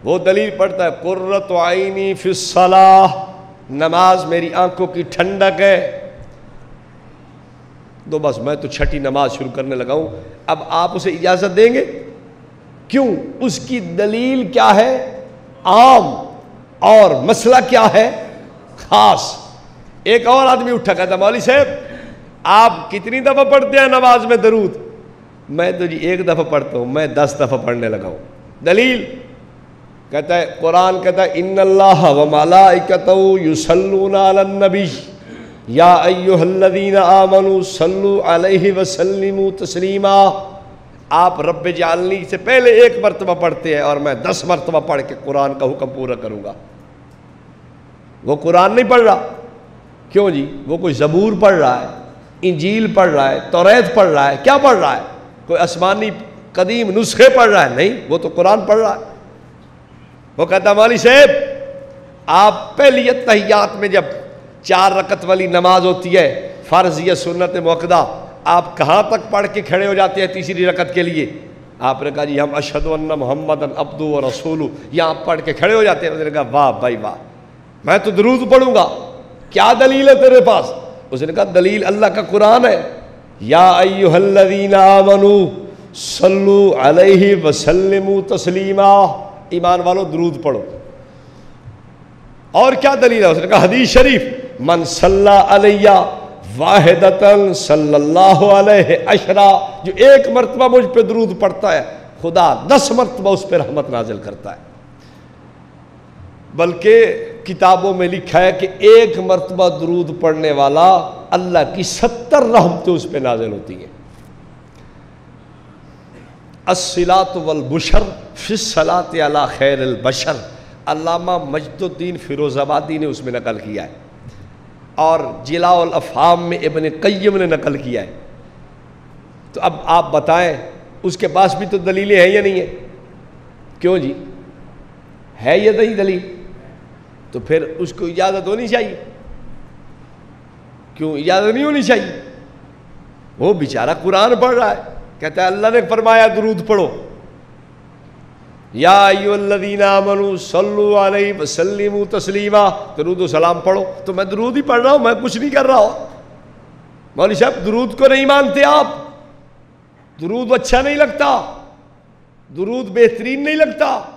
वो दलील पढ़ता है, कुर्रत आईनी फिसलाह नमाज़ मेरी आँखों की ठंडक है। तो बस मैं तो छठी नमाज़ शुरू करने लगा हूँ। अब आप उसे इजाज़त देंगे? क्यों? उसकी दलील क्या है? आम। और मसला क्या है? खास। एक और आदमी उठा कहता मौली साहब, आप कितनी दफ़ा पढ़ते हैं नमाज़ में दरूद? मैं तो जी एक दफ़ा पढ़ता हूँ, मैं दस दफ़ा पढ़ने लगा हूँ। दलील? कहता है, कुरान कहता है इन अल्लाह वमालाकतुसल्लूनबी या अय्युहल्लदीन आमनु सल्लु अलैहि वसल्लिमु तस्लीमा। आप रब जालनी से पहले एक मरतबा पढ़ते हैं और मैं दस मरतबा पढ़ के कुरान का हुक्म पूरा करूँगा। वो कुरान नहीं पढ़ रहा। क्यों जी? वो कोई ज़बूर पढ़ रहा है, इंजील पढ़ रहा है, तौरेत पढ़ रहा है, क्या पढ़ रहा है? कोई आसमानी कदीम नुस्खे पढ़ रहा है? नहीं, वो तो कुरान पढ़ रहा है। वो कहता मौली साहब, आप पहली तहियात में जब चार रकत वाली नमाज़ होती है, फ़र्ज़ या सुन्नत मौकदा आप कहाँ तक पढ़ के खड़े हो जाते हैं तीसरी रकत के लिए? आपने कहा, जी, हम अशद मोहम्मद अब्दू और रसूलू यहाँ पढ़ के खड़े हो जाते हैं? उसने कहा, वाह भाई, वाह, मैं तो दरूद पढ़ूँगा। क्या दलील है तेरे पास? उसने कहा, दलील अल्लाह का कुरान है। या सल्लु अलैहि वसल्लिमु तस्लीमा। ईमान वालों दरूद पढ़ो। और क्या दलील है? उसने कहा, हदीस शरीफ, मन सल्ला अलैया वाहिदतन सल्लल्लाहु अलैहि अशरा जो एक मरतबा मुझ पे दरूद पढ़ता है, खुदा दस मरतबा उस पर रहमत नाजिल करता है। बल्कि किताबों में लिखा है कि एक मरतबा दरूद पढ़ने वाला अल्लाह की सत्तर रहमतें उस पर नाजिल होती हैं। असलात वलबुशर फ़िसलात अला खैर बशर अल्लामा मजदुद्दीन फ़िरोज़ाबादी ने उसमें नकल किया है और जिलाफाम में इबन कय्यम ने नकल किया है तो अब आप बताएँ उसके पास भी तो दलीलें हैं या नहीं है क्यों जी है या नहीं दलील तो फिर उसको इजाज़त होनी चाहिए क्यों इजाज़त नहीं होनी चाहिए वो बेचारा कुरान पढ़ रहा है कहता है, अल्लाह ने फरमाया, दरूद पढ़ो। या अयुल्लदीना मनु सल्लु अलैहि वसल्लिमु तस्लीमा। दरूद सलाम पढ़ो। तो मैं दरूद ही पढ़ रहा हूँ, मैं कुछ नहीं कर रहा हूँ। मौली साहब, दरूद को नहीं मानते आप। दरूद अच्छा नहीं लगता। दरूद बेहतरीन नहीं लगता।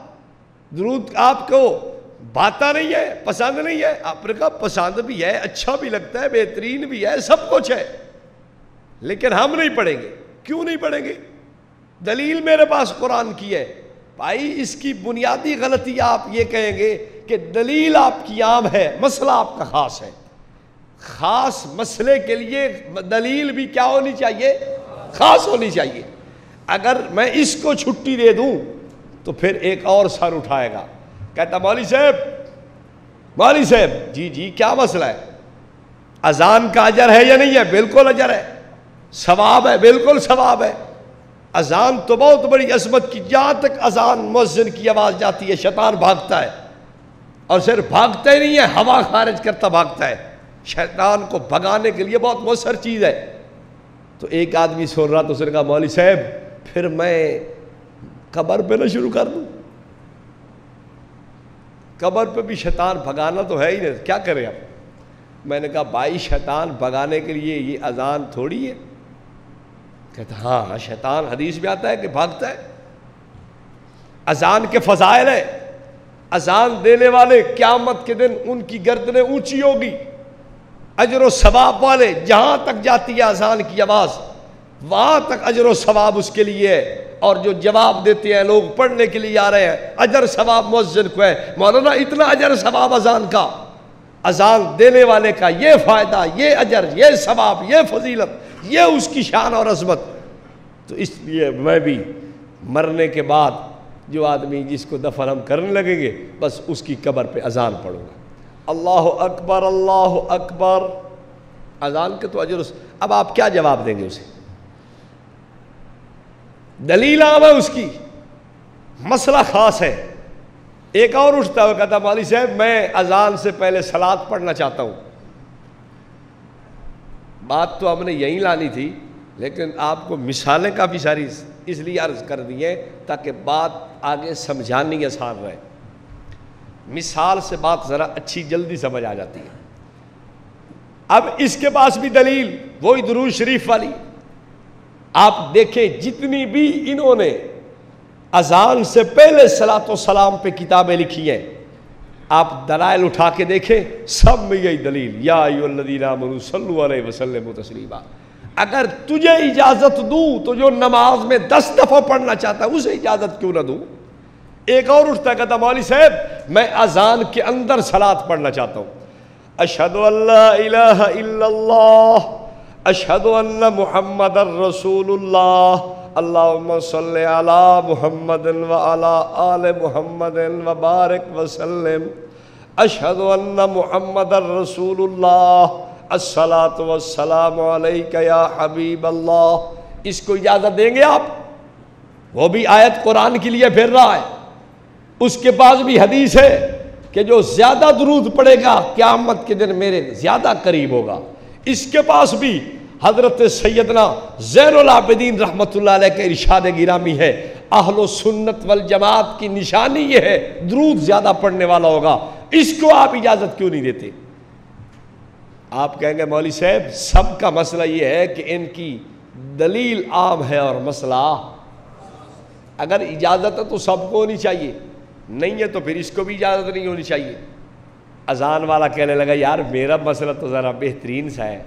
दरूद आपको बाता नहीं है, पसंद नहीं है। आपने कहा, पसंद भी है अच्छा भी लगता है, बेहतरीन भी है, सब कुछ है। लेकिन हम नहीं पढ़ेंगे। क्यों नहीं पढ़ेंगे? दलील मेरे पास कुरान की है। भाई, इसकी बुनियादी गलती आप ये कहेंगे कि दलील आपकी आम है, मसला आपका खास है। खास मसले के लिए दलील भी क्या होनी चाहिए? खास होनी चाहिए। अगर मैं इसको छुट्टी दे दूँ तो फिर एक और सर उठाएगा। कहता, मौली साहब मौली साहब, जी जी, क्या मसला है? अजान का अजर है या नहीं है? बिल्कुल अजर है। सवाब है, बिल्कुल सवाब है। अजान तो बहुत बड़ी अजमत की, जहाँ तक अजान मस्जिद की आवाज़ जाती है, शैतान भागता है। और सिर्फ़ भागता ही नहीं है, हवा खारिज करता भागता है। शैतान को भगाने के लिए बहुत मौसर चीज़ है। तो एक आदमी सुन रहा तो उसने कहा मौली साहब, फिर मैं कबर पे ना शुरू कर दूँ? कबर पे भी शैतान भगाना तो है ही नहीं, क्या करें आप? मैंने कहा, भाई, शैतान भगाने के लिए ये अजान थोड़ी है। कहता हाँ शैतान हदीस में आता है कि भागता है। अजान के फजाइल है। अजान देने वाले क्यामत के दिन उनकी गर्दनें ऊँची होगी। अजर सवाब वाले जहाँ तक जाती है अजान की आवाज़, वहाँ तक अजर सवाब उसके लिए है। और जो जवाब देते हैं लोग पढ़ने के लिए आ रहे हैं, अजर सवाब मुअज्जिन को है। मौलाना, इतना अजर सवाब अजान का। अजान देने वाले का ये फ़ायदा, ये अजर, ये सवाब, ये फजीलत। ये उसकी शान और अजमत। तो इसलिए मैं भी मरने के बाद जो आदमी जिसको दफन हम करने लगेंगे, बस उसकी कबर पे अजान पढ़ूँगा। अल्लाह अकबर अल्लाह अकबर। अजान के तो अजर अब आप क्या जवाब देंगे उसे? दलील आम है उसकी। मसला ख़ास है। एक और उठता हुआ कहता माली साहब, मैं अजान से पहले सलाद पढ़ना चाहता हूँ। बात तो हमने यहीं लानी थी, लेकिन आपको मिसालें काफ़ी सारी इसलिए अर्ज़ कर दी हैं ताकि बात आगे समझानी आसान रहे। मिसाल से बात ज़रा अच्छी जल्दी समझ आ जाती है। अब इसके पास भी दलील, वही दरूज शरीफ वाली। आप देखें जितनी भी इन्होंने अजान से पहले सलातो सलाम पे किताबें लिखी हैं आप दलाइल उठा के देखें, सब में यही दलील, या वसल्लम तस्लीमा। अगर तुझे इजाज़त दूँ तो जो नमाज़ में दस दफ़ा पढ़ना चाहता है, उसे इजाज़त क्यों ना दूँ? एक और उठता कहता मौली साहब, मैं अजान के अंदर सलात पढ़ना चाहता हूँ। अशद अशद मोहम्मद रसूलुल्लाह अल्लाह अला आल मोहम्मद व बारक वसल्लम। अशहद मोहम्मद रसूलुल्लाह। हबीब अल्लाह इसको इजाज़त देंगे आप? वो भी आयत कुरान के लिए फिर रहा है। उसके पास भी हदीस है कि जो ज़्यादा दरूद पड़ेगा क्यामत के दिन मेरे ज़्यादा करीब होगा। इसके पास भी हज़रत सैदना जैनआबदीन रहमत के इर्शाद गिरामी है। आहलो सुन्नत वल जमात की निशानी ये है, दरूद ज़्यादा पढ़ने वाला होगा। इसको आप इजाज़त क्यों नहीं देते? आप कहेंगे मौली साहब, सबका मसला ये है कि इनकी दलील आम है और मसला अगर इजाज़त है तो सबको होनी चाहिए, नहीं है तो फिर इसको भी इजाज़त नहीं होनी चाहिए। अजान वाला कहने लगा, यार, मेरा मसला तो ज़रा बेहतरीन सा है।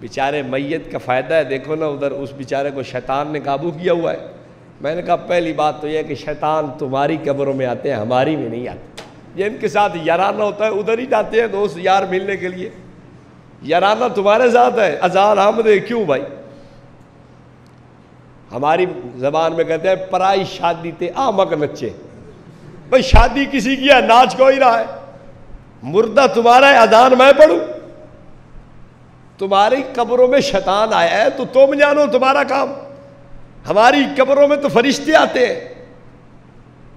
बेचारे मैयत का फ़ायदा है, देखो ना उधर, उस बेचारे को शैतान ने काबू किया हुआ है। मैंने कहा, पहली बात तो यह कि शैतान तुम्हारी कब्रों में आते हैं, हमारी में नहीं आते। जिनके साथ याराना होता है, उधर ही जाते हैं दोस्त यार मिलने के लिए। याराना तुम्हारे साथ है अजान हमदे क्यों भाई? हमारी जबान में कहते हैं, पराई शादी ते आमक नच्चे। भाई शादी किसी की है, नाच को ही रहा है? मुर्दा तुम्हारा है अजान मैं पढ़ू? तुम्हारी कब्रों में शैतान आया है तो तुम जानो तुम्हारा काम। हमारी कब्रों में तो फरिश्ते आते हैं।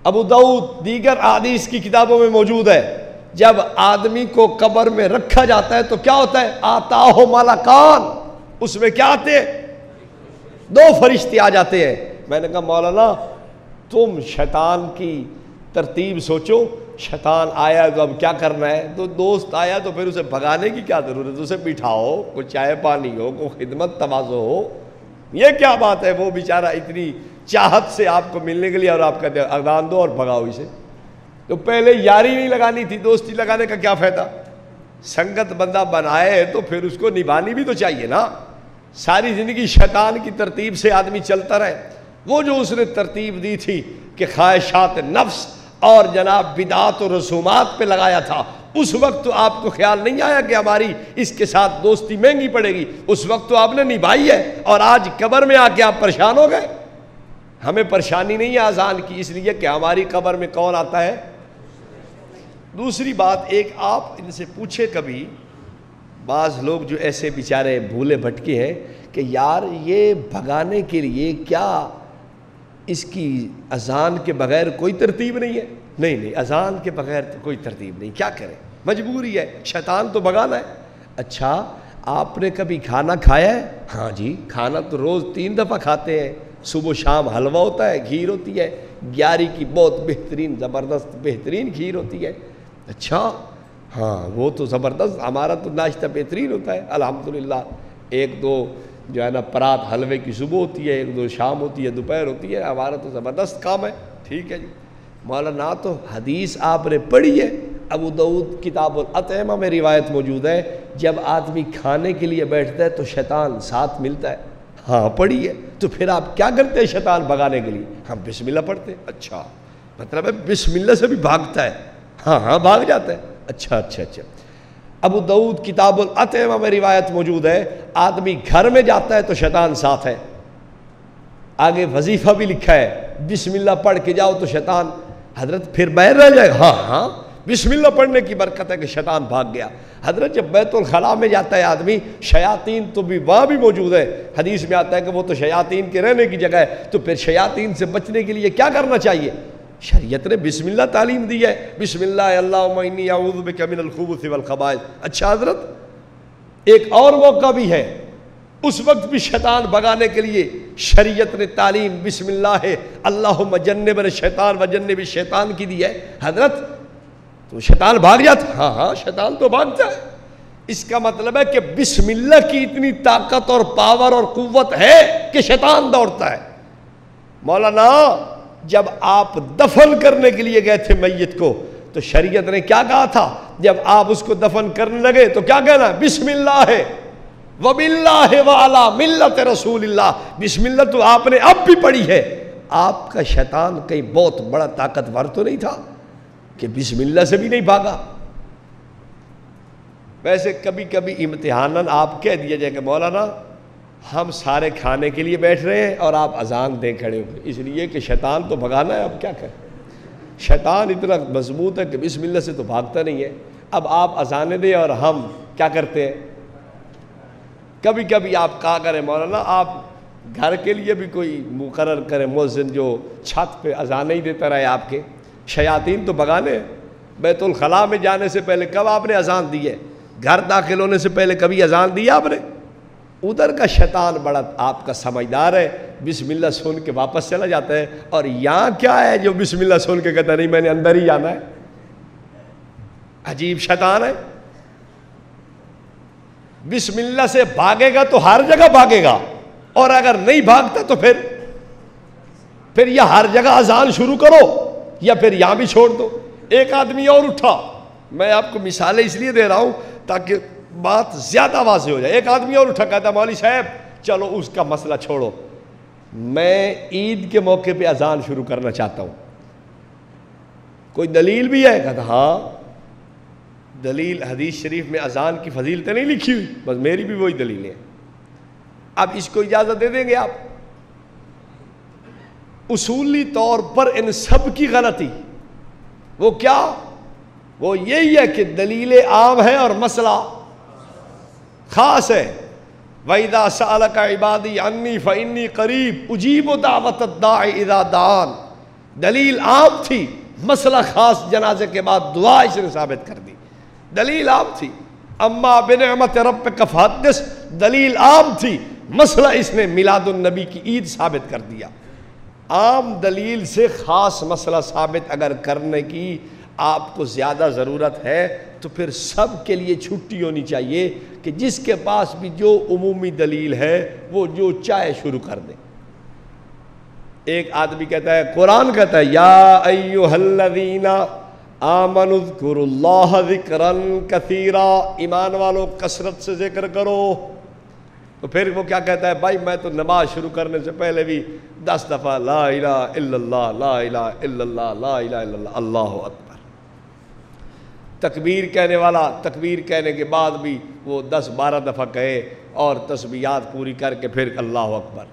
अबू दाऊद दीगर आदिश की किताबों में मौजूद है। जब आदमी को कब्र में रखा जाता है तो क्या होता है? आता हो माला कान उसमें क्या आते हैं? दो फरिश्ते आ जाते हैं। मैंने कहा, मौलाना, तुम शैतान की तरतीब सोचो। शैतान आया तो अब क्या करना है? तो दोस्त आया तो फिर उसे भगाने की क्या ज़रूरत है? उसे बिठाओ कोई चाय पानी हो, कोई खिदमत तवाज़ो हो। ये क्या बात है? वो बेचारा इतनी चाहत से आपको मिलने के लिए और आपका अदान दो और भगाओ इसे। तो पहले यारी नहीं लगानी थी, दोस्ती लगाने का क्या फ़ायदा? संगत बंदा बनाए है तो फिर उसको निभानी भी तो चाहिए ना। सारी ज़िंदगी शैतान की तरतीब से आदमी चलता रहे। वो जो उसने तरतीब दी थी कि ख्वाहिशात नफ्स और जनाब बिदात और रसूमात पे लगाया था, उस वक्त तो आपको ख्याल नहीं आया कि हमारी इसके साथ दोस्ती महँगी पड़ेगी। उस वक्त तो आपने निभाई है और आज कबर में आके आप परेशान हो गए। हमें परेशानी नहीं है आज़ान की, इसलिए कि हमारी कबर में कौन आता है? दूसरी बात, एक आप इनसे पूछे कभी, बाज़ लोग जो ऐसे बेचारे भूले भटके हैं कि यार ये भगाने के लिए क्या इसकी अजान के बगैर कोई तरतीब नहीं है? नहीं नहीं, अजान के बगैर तो कोई तरतीब नहीं। क्या करें? मजबूरी है। शैतान तो भगाना है। अच्छा आपने कभी खाना खाया है? हाँ जी, खाना तो रोज़ तीन दफ़ा खाते हैं। सुबह शाम हलवा होता है, खीर होती है। ग्यारी की बहुत बेहतरीन, ज़बरदस्त बेहतरीन खीर होती है। अच्छा हाँ वो तो ज़बरदस्त, हमारा तो नाश्ता बेहतरीन होता है। अल्हम्दुलिल्लाह, एक दो जो है ना, परात हलवे की सुबह होती है, एक दो शाम होती है, दोपहर होती है, हमारा तो ज़बरदस्त काम है। ठीक है जी। मौलाना तो हदीस आपने पढ़ी है, अबू दाऊद किताब अतमा में रिवायत मौजूद है। जब आदमी खाने के लिए बैठता है तो शैतान साथ मिलता है। हाँ पढ़ी है तो फिर आप क्या करते हैं शैतान भगाने के लिए? हम बिस्मिल्लाह पढ़ते हैं। अच्छा मतलब है बिस्मिल्लाह से भी भागता है। हाँ हाँ भाग जाता है। अच्छा अच्छा अच्छा। अबू दाऊद किताब अतमा में रिवायत मौजूद है। आदमी घर में जाता है तो शैतान साथ है। आगे वजीफ़ा भी लिखा है। बिस्मिल्लाह पढ़ के जाओ तो शैतान, हज़रत फिर बैर रह जाएगा। हाँ हाँ। बिस्मिल्लाह पढ़ने की बरकत है कि शैतान भाग गया। हज़रत जब बैतुल खला में जाता है आदमी, शयातीन तो भी वहाँ भी मौजूद है। हदीस में आता है कि वो तो शयातीन के रहने की जगह है। तो फिर शयातीन से बचने के लिए क्या करना चाहिए? शरीयत ने बिस्मिल्लाह तालीम दी है। बिस्मिल्लाह अल्लाहबाज अच्छा हज़रत, एक और मौका भी है। उस वक्त भी शैतान भगाने के लिए शरीयत ने तालीम, बिस्मिल्लाह अल्लाह मजन्नब शैतान वजन्नब शैतान की दी है। हज़रत तो शैतान भाग जाता हाँ। हाँ शैतान तो भागता है। इसका मतलब है कि बिस्मिल्लाह की इतनी ताकत और पावर और कुव्वत है कि शैतान दौड़ता है। मौलाना, जब आप दफन करने के लिए गए थे मैयत को तो शरीयत ने क्या कहा था? जब आप उसको दफन करने लगे तो क्या कहना बिस्मिल्लाह है। वबिल्ला है वाला मिल्लत रसूल बिस्मिल्लाह तो आपने अब भी पढ़ी है। आपका शैतान कहीं बहुत बड़ा ताकतवर तो नहीं था। कि बिस्मिल्लाह से भी नहीं भागा। वैसे कभी कभी इम्तिहान आप कह दिया जाए कि मौलाना, हम सारे खाने के लिए बैठ रहे हैं और आप अजान दें खड़े हो। इसलिए कि शैतान तो भगाना है, अब क्या करें? शैतान इतना मज़बूत है कि बिस्मिल्लाह से तो भागता नहीं है। अब आप अजाने दें और हम क्या करते हैं? कभी कभी आप कहा करें, मौलाना, आप घर के लिए भी कोई मुकर करें मोजिन जो छत पे अजाने ही देता रहे आपके। शयातीन तो भगाने बैतुल खला में जाने से पहले कब आपने अजान दी है? घर दाखिल होने से पहले कभी अजान दिया आपने? उधर का शैतान बड़ा आपका समझदार है। बिस्मिल्लाह सुन के वापस चला जाता है। और यहाँ क्या है जो बिस्मिल्लाह सुन के कहता नहीं, मैंने अंदर ही जाना है। अजीब शैतान है। बिस्मिल्लाह से भागेगा तो हर जगह भागेगा। और अगर नहीं भागता तो फिर फिर यह हर जगह अजान शुरू करो। या फिर यहाँ भी छोड़ दो। एक आदमी और उठा। मैं आपको मिसालें इसलिए दे रहा हूँ ताकि बात ज़्यादा वाजे हो जाए। एक आदमी और उठा, कहता मौली साहब, चलो उसका मसला छोड़ो। मैं ईद के मौके पे अजान शुरू करना चाहता हूँ। कोई दलील भी है? कहता हाँ। दलील, हदीस शरीफ में अजान की फजील तो नहीं लिखी हुई। बस मेरी भी वही दलील है। अब इसको इजाज़त दे देंगे आप? उसूली तौर पर इन सब की गलती। वो क्या? वो यही है कि दलील आम है और मसला ख़ास है। वैदा साल का इबादी अन्नी फ़नी करीब उजीब दावत दान। दलील आम थी, मसला ख़ास जनाजे के बाद दुआ इसने साबित कर दी। दलील आम थी, अम्मा बिन अमत रब कफादस दलील आम थी, मसला इसने मिलादुलनबी की ईद साबित कर दिया। आम दलील से ख़ास मसला साबित अगर करने की आपको ज़्यादा ज़रूरत है तो फिर सब के लिए छुट्टी होनी चाहिए कि जिसके पास भी जो उमूमी दलील है, वो जो चाहे शुरू कर दे। एक आदमी कहता है, कुरान कहता है, या अयो हल्लदीना आमनुल्लाहरन कसीरा। ईमान वालों, कसरत से ज़िक्र करो। तो फिर वो क्या कहता है, भाई, मैं तो नमाज़ शुरू करने से पहले भी दस दफ़ा ला इला इल्लल्लाह, ला इला इल्लल्लाह, ला इला इल्लल्लाह, अल्लाह अकबर. तकबीर कहने वाला, तकबीर कहने के बाद भी वो दस बारह दफ़ा कहे और तस्बियात पूरी करके फिर अल्लाह अकबर।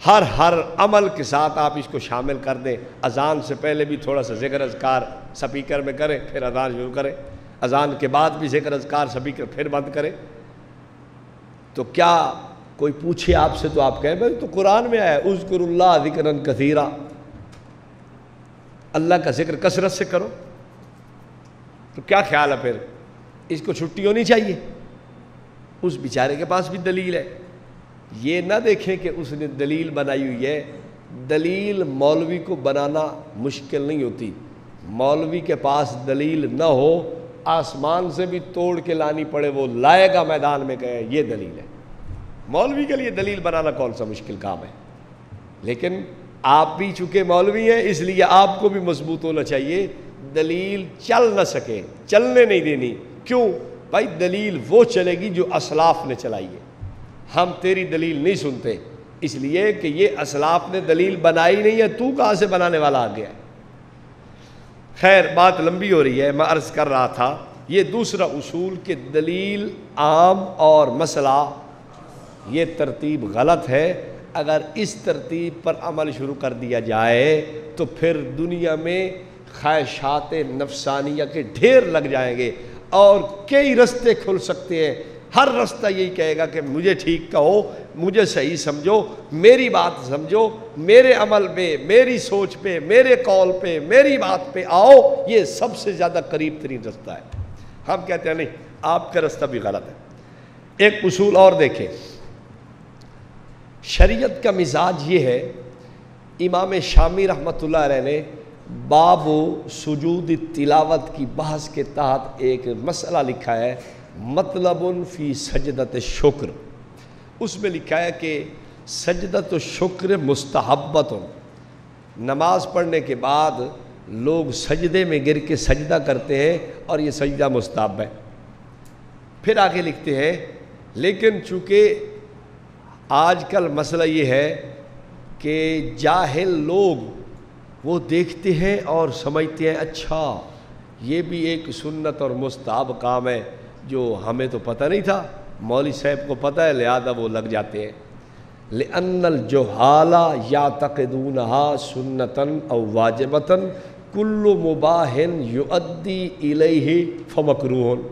हर हर अमल के साथ आप इसको शामिल कर दें। अजान से पहले भी थोड़ा सा ज़िक्र अजकार स्पीकर में करें, फिर अजान शुरू करें। अजान के बाद भी ज़िक्र अजकार स्पीकर फिर बंद करें। तो क्या कोई पूछे आपसे तो आप कहें, भाई तो कुरान में आया उज़कुरुल्ला ज़िक्र कसीरा। अल्लाह का ज़िक्र कसरत से करो। तो क्या ख्याल है फिर? इसको छुट्टी होनी चाहिए। उस बेचारे के पास भी दलील है। ये ना देखें कि उसने दलील बनाई हुई है। दलील मौलवी को बनाना मुश्किल नहीं होती। मौलवी के पास दलील ना हो आसमान से भी तोड़ के लानी पड़े, वो लाएगा मैदान में कहे, ये दलील है। मौलवी के लिए दलील बनाना कौन सा मुश्किल काम है? लेकिन आप भी चूँकि मौलवी हैं, इसलिए आपको भी मज़बूत होना चाहिए। दलील चल ना सके, चलने नहीं देनी। क्यों? भाई, दलील वो चलेगी जो असलाफ ने चलाई है। हम तेरी दलील नहीं सुनते, इसलिए कि ये असलाफ ने दलील बनाई नहीं है, तू कहाँ से बनाने वाला आ गया खैर, बात लंबी हो रही है, मैं अर्ज़ कर रहा था, ये दूसरा उसूल कि दलील आम और मसला, ये तरतीब गलत है। अगर इस तरतीब पर अमल शुरू कर दिया जाए तो फिर दुनिया में ख्वाहिशात नफसानिया के ढेर लग जाएँगे और कई रस्ते खुल सकते हैं। हर रास्ता यही कहेगा कि मुझे ठीक कहो मुझे सही समझो, मेरी बात समझो, मेरे अमल पे, मेरी सोच पे, मेरे कॉल पे, मेरी बात पे आओ, ये सबसे ज़्यादा करीब तरीन रास्ता है। हम कहते हैं, नहीं, आपका रास्ता भी गलत है। एक उसूल और देखें। शरीयत का मिजाज ये है, इमाम शामी रहमत ने बाबो सुजूद तिलावत की बहस के तहत एक मसला लिखा है मतलब फ़ी सजदत शुक्र। उसमें लिखा है कि सजदा तो शुक्र मुस्तहबत नमाज़ पढ़ने के बाद लोग सजदे में गिर के सजदा करते हैं और ये सजदा मुस्ताब है। फिर आगे लिखते हैं, लेकिन चूँकि आजकल मसला ये है कि जाहिल लोग वो देखते हैं और समझते हैं अच्छा ये भी एक सुन्नत और मुस्ताब काम है जो हमें तो पता नहीं था। मौली साहब को पता है, लिहाजा वो लग जाते हैं। ले अन्नल जो हाला या तकदूनहा सुन्नतन और वाजबतन, कुल्लु मुबाहन युद्दी इलही फमकरूहन।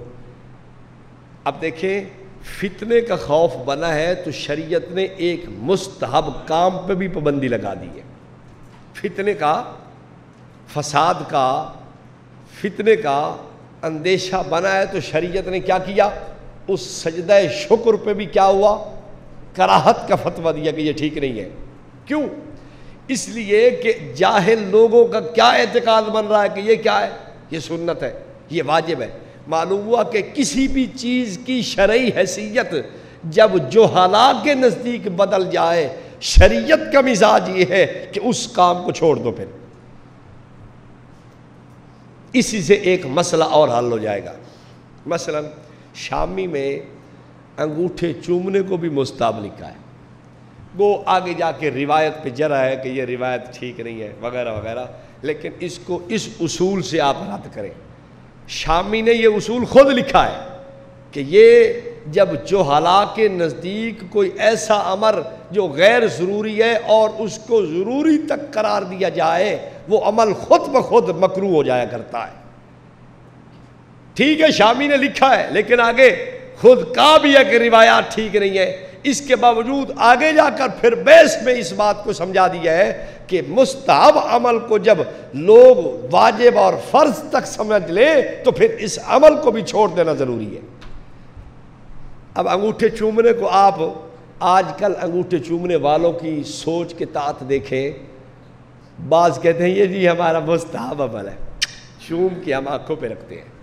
अब देखें, फितने का खौफ बना है तो शरीयत ने एक मुस्तहब काम पे भी पाबंदी लगा दी है। फितने का फसाद का, फितने का अंदेशा बना है तो शरीयत ने क्या किया? उस सजद शुक्र पे भी क्या हुआ? कराहत का फतवा दिया कि ये ठीक नहीं है। क्यों? इसलिए कि जाहिल लोगों का क्या एतकाद बन रहा है कि ये क्या है? ये सुन्नत है, ये वाजिब है। मालूम हुआ कि किसी भी चीज़ की शरय हैसियत जब जो हालात के नज़दीक बदल जाए, शरीयत का मिजाज ये है कि उस काम को छोड़ दो फिर। इसी से एक मसला और हल हो जाएगा। मसलन शामी में अंगूठे चूमने को भी मुस्ताब लिखा है। वो आगे जाके रिवायत पे जरा है कि ये रिवायत ठीक नहीं है, वगैरह वगैरह। लेकिन इसको इस उसूल से आप रद्द करें। शामी ने ये उसूल खुद लिखा है कि ये जब जो हला के नज़दीक कोई ऐसा अमर जो गैर ज़रूरी है और उसको ज़रूरी तक करार दिया जाए, वो अमल खुद ब खुद मकरू हो जाया करता है। ठीक है, शामी ने लिखा है, लेकिन आगे खुद का भी है कि रिवायात ठीक नहीं है। इसके बावजूद आगे जाकर फिर बेस में इस बात को समझा दिया है कि मुस्ताब अमल को जब लोग वाजिब और फ़र्ज़ तक समझ ले तो फिर इस अमल को भी छोड़ देना ज़रूरी है। अब अंगूठे चूमने को आप आजकल अंगूठे चूमने वालों की सोच के तात देखें। बाज कहते हैं, ये जी हमारा मुस्ताब अमल है। चूम के हम आँखों पर रखते हैं।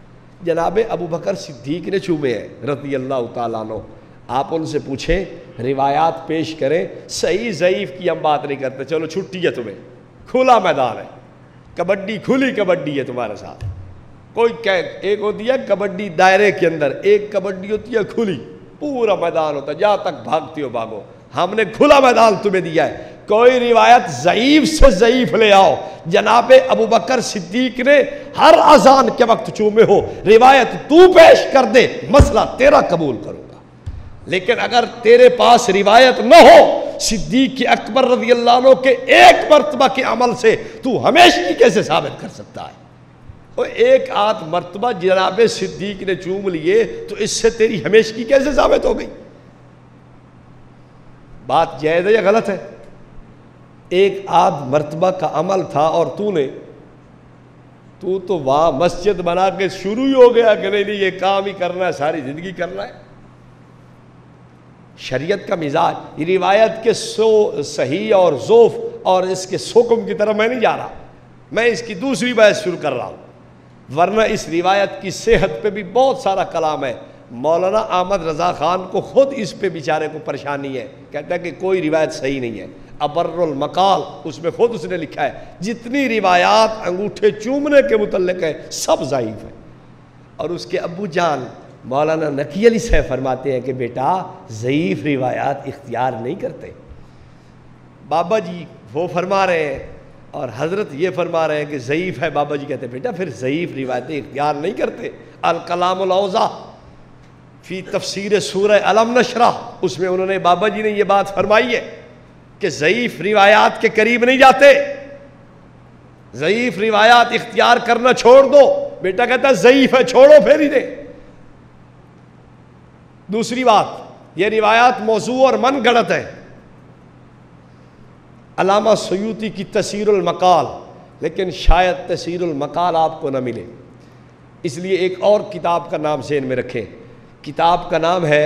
जनाब अबू बकर सिद्दीक ने चूमे हैं रती अल्लाह तनो आप उनसे पूछें, रिवायात पेश करें, सही ज़यीफ़ की हम बात नहीं करते। चलो, छुट्टी है तुम्हें। खुला मैदान है। कबड्डी, खुली कबड्डी है तुम्हारे साथ। कोई कह, एक होती है कबड्डी दायरे के अंदर, एक कबड्डी होती है खुली। पूरा मैदान होता है, जहाँ तक भागती हो, भागो। हमने खुला मैदान तुम्हें दिया है। कोई रिवायत ज़यीफ से ज़यीफ ले आओ। जनाब अबू बकर सिद्दीक ने हर अजान के वक्त चूमे हो। रिवायत तू पेश कर दे, मसला तेरा कबूल करूँगा। लेकिन अगर तेरे पास रिवायत न हो, सिद्दीक अकबर रज़ी अल्लाह के एक मरतबा के अमल से तू हमेशा कैसे साबित कर सकता है? और एक आध मरतबा जनाब सिद्दीक ने चूम लिए तो इससे तेरी हमेशगी कैसे साबित हो गई? बात जायज़ है या गलत है? एक आध मरतबा का अमल था और तूने, तू तो वहाँ मस्जिद बना के शुरू ही हो गया कि नहीं नहीं, ये काम ही करना है, सारी ज़िंदगी करना है। शरीयत का मिजाज रिवायत के सो, सही और जोफ और इसके सोकम की तरफ़ मैं नहीं जा रहा। मैं इसकी दूसरी बहस शुरू कर रहा हूँ। वरना इस रिवायत की सेहत पे भी बहुत सारा कलाम है। मौलाना अहमद रज़ा ख़ान को ख़ुद इस पे बेचारे को परेशानी है। कहता है कि कोई रिवायत सही नहीं है। अबर्रुल मकाल, उसमें खुद उसने लिखा है, जितनी रिवायात अंगूठे चूमने के मुतलक है, सब ज़ाइफ है। और उसके अबू जान मौलाना नकी अली से फरमाते हैं कि बेटा ज़यीफ़ रिवायात इख्तियार नहीं करते। बाबा जी वो फरमा रहे हैं, और हज़रत ये फरमा रहे हैं कि ज़यीफ़ है, बाबा जी कहते बेटा, फिर ज़यीफ़ रिवायतें इख्तियार नहीं करते। अलकलामौज़ा फ़ी तफसीर सूर अलम नशरा उसमें उन्होंने, बाबा जी ने ये बात फरमाई है। कि ज़यीफ़ रिवायात के करीब नहीं जाते। ज़यीफ़ रिवायात इख्तियार करना छोड़ दो। बेटा कहता है, ज़यीफ़ है, छोड़ो फिर ही दे दूसरी बात यह रिवायात मौजू और मन गढ़त है। अलामा सयूती की तसीरमकाल लेकिन शायद तसीरमकाल आपको ना मिले। इसलिए एक और किताब का नाम सेन में रखें। किताब का नाम है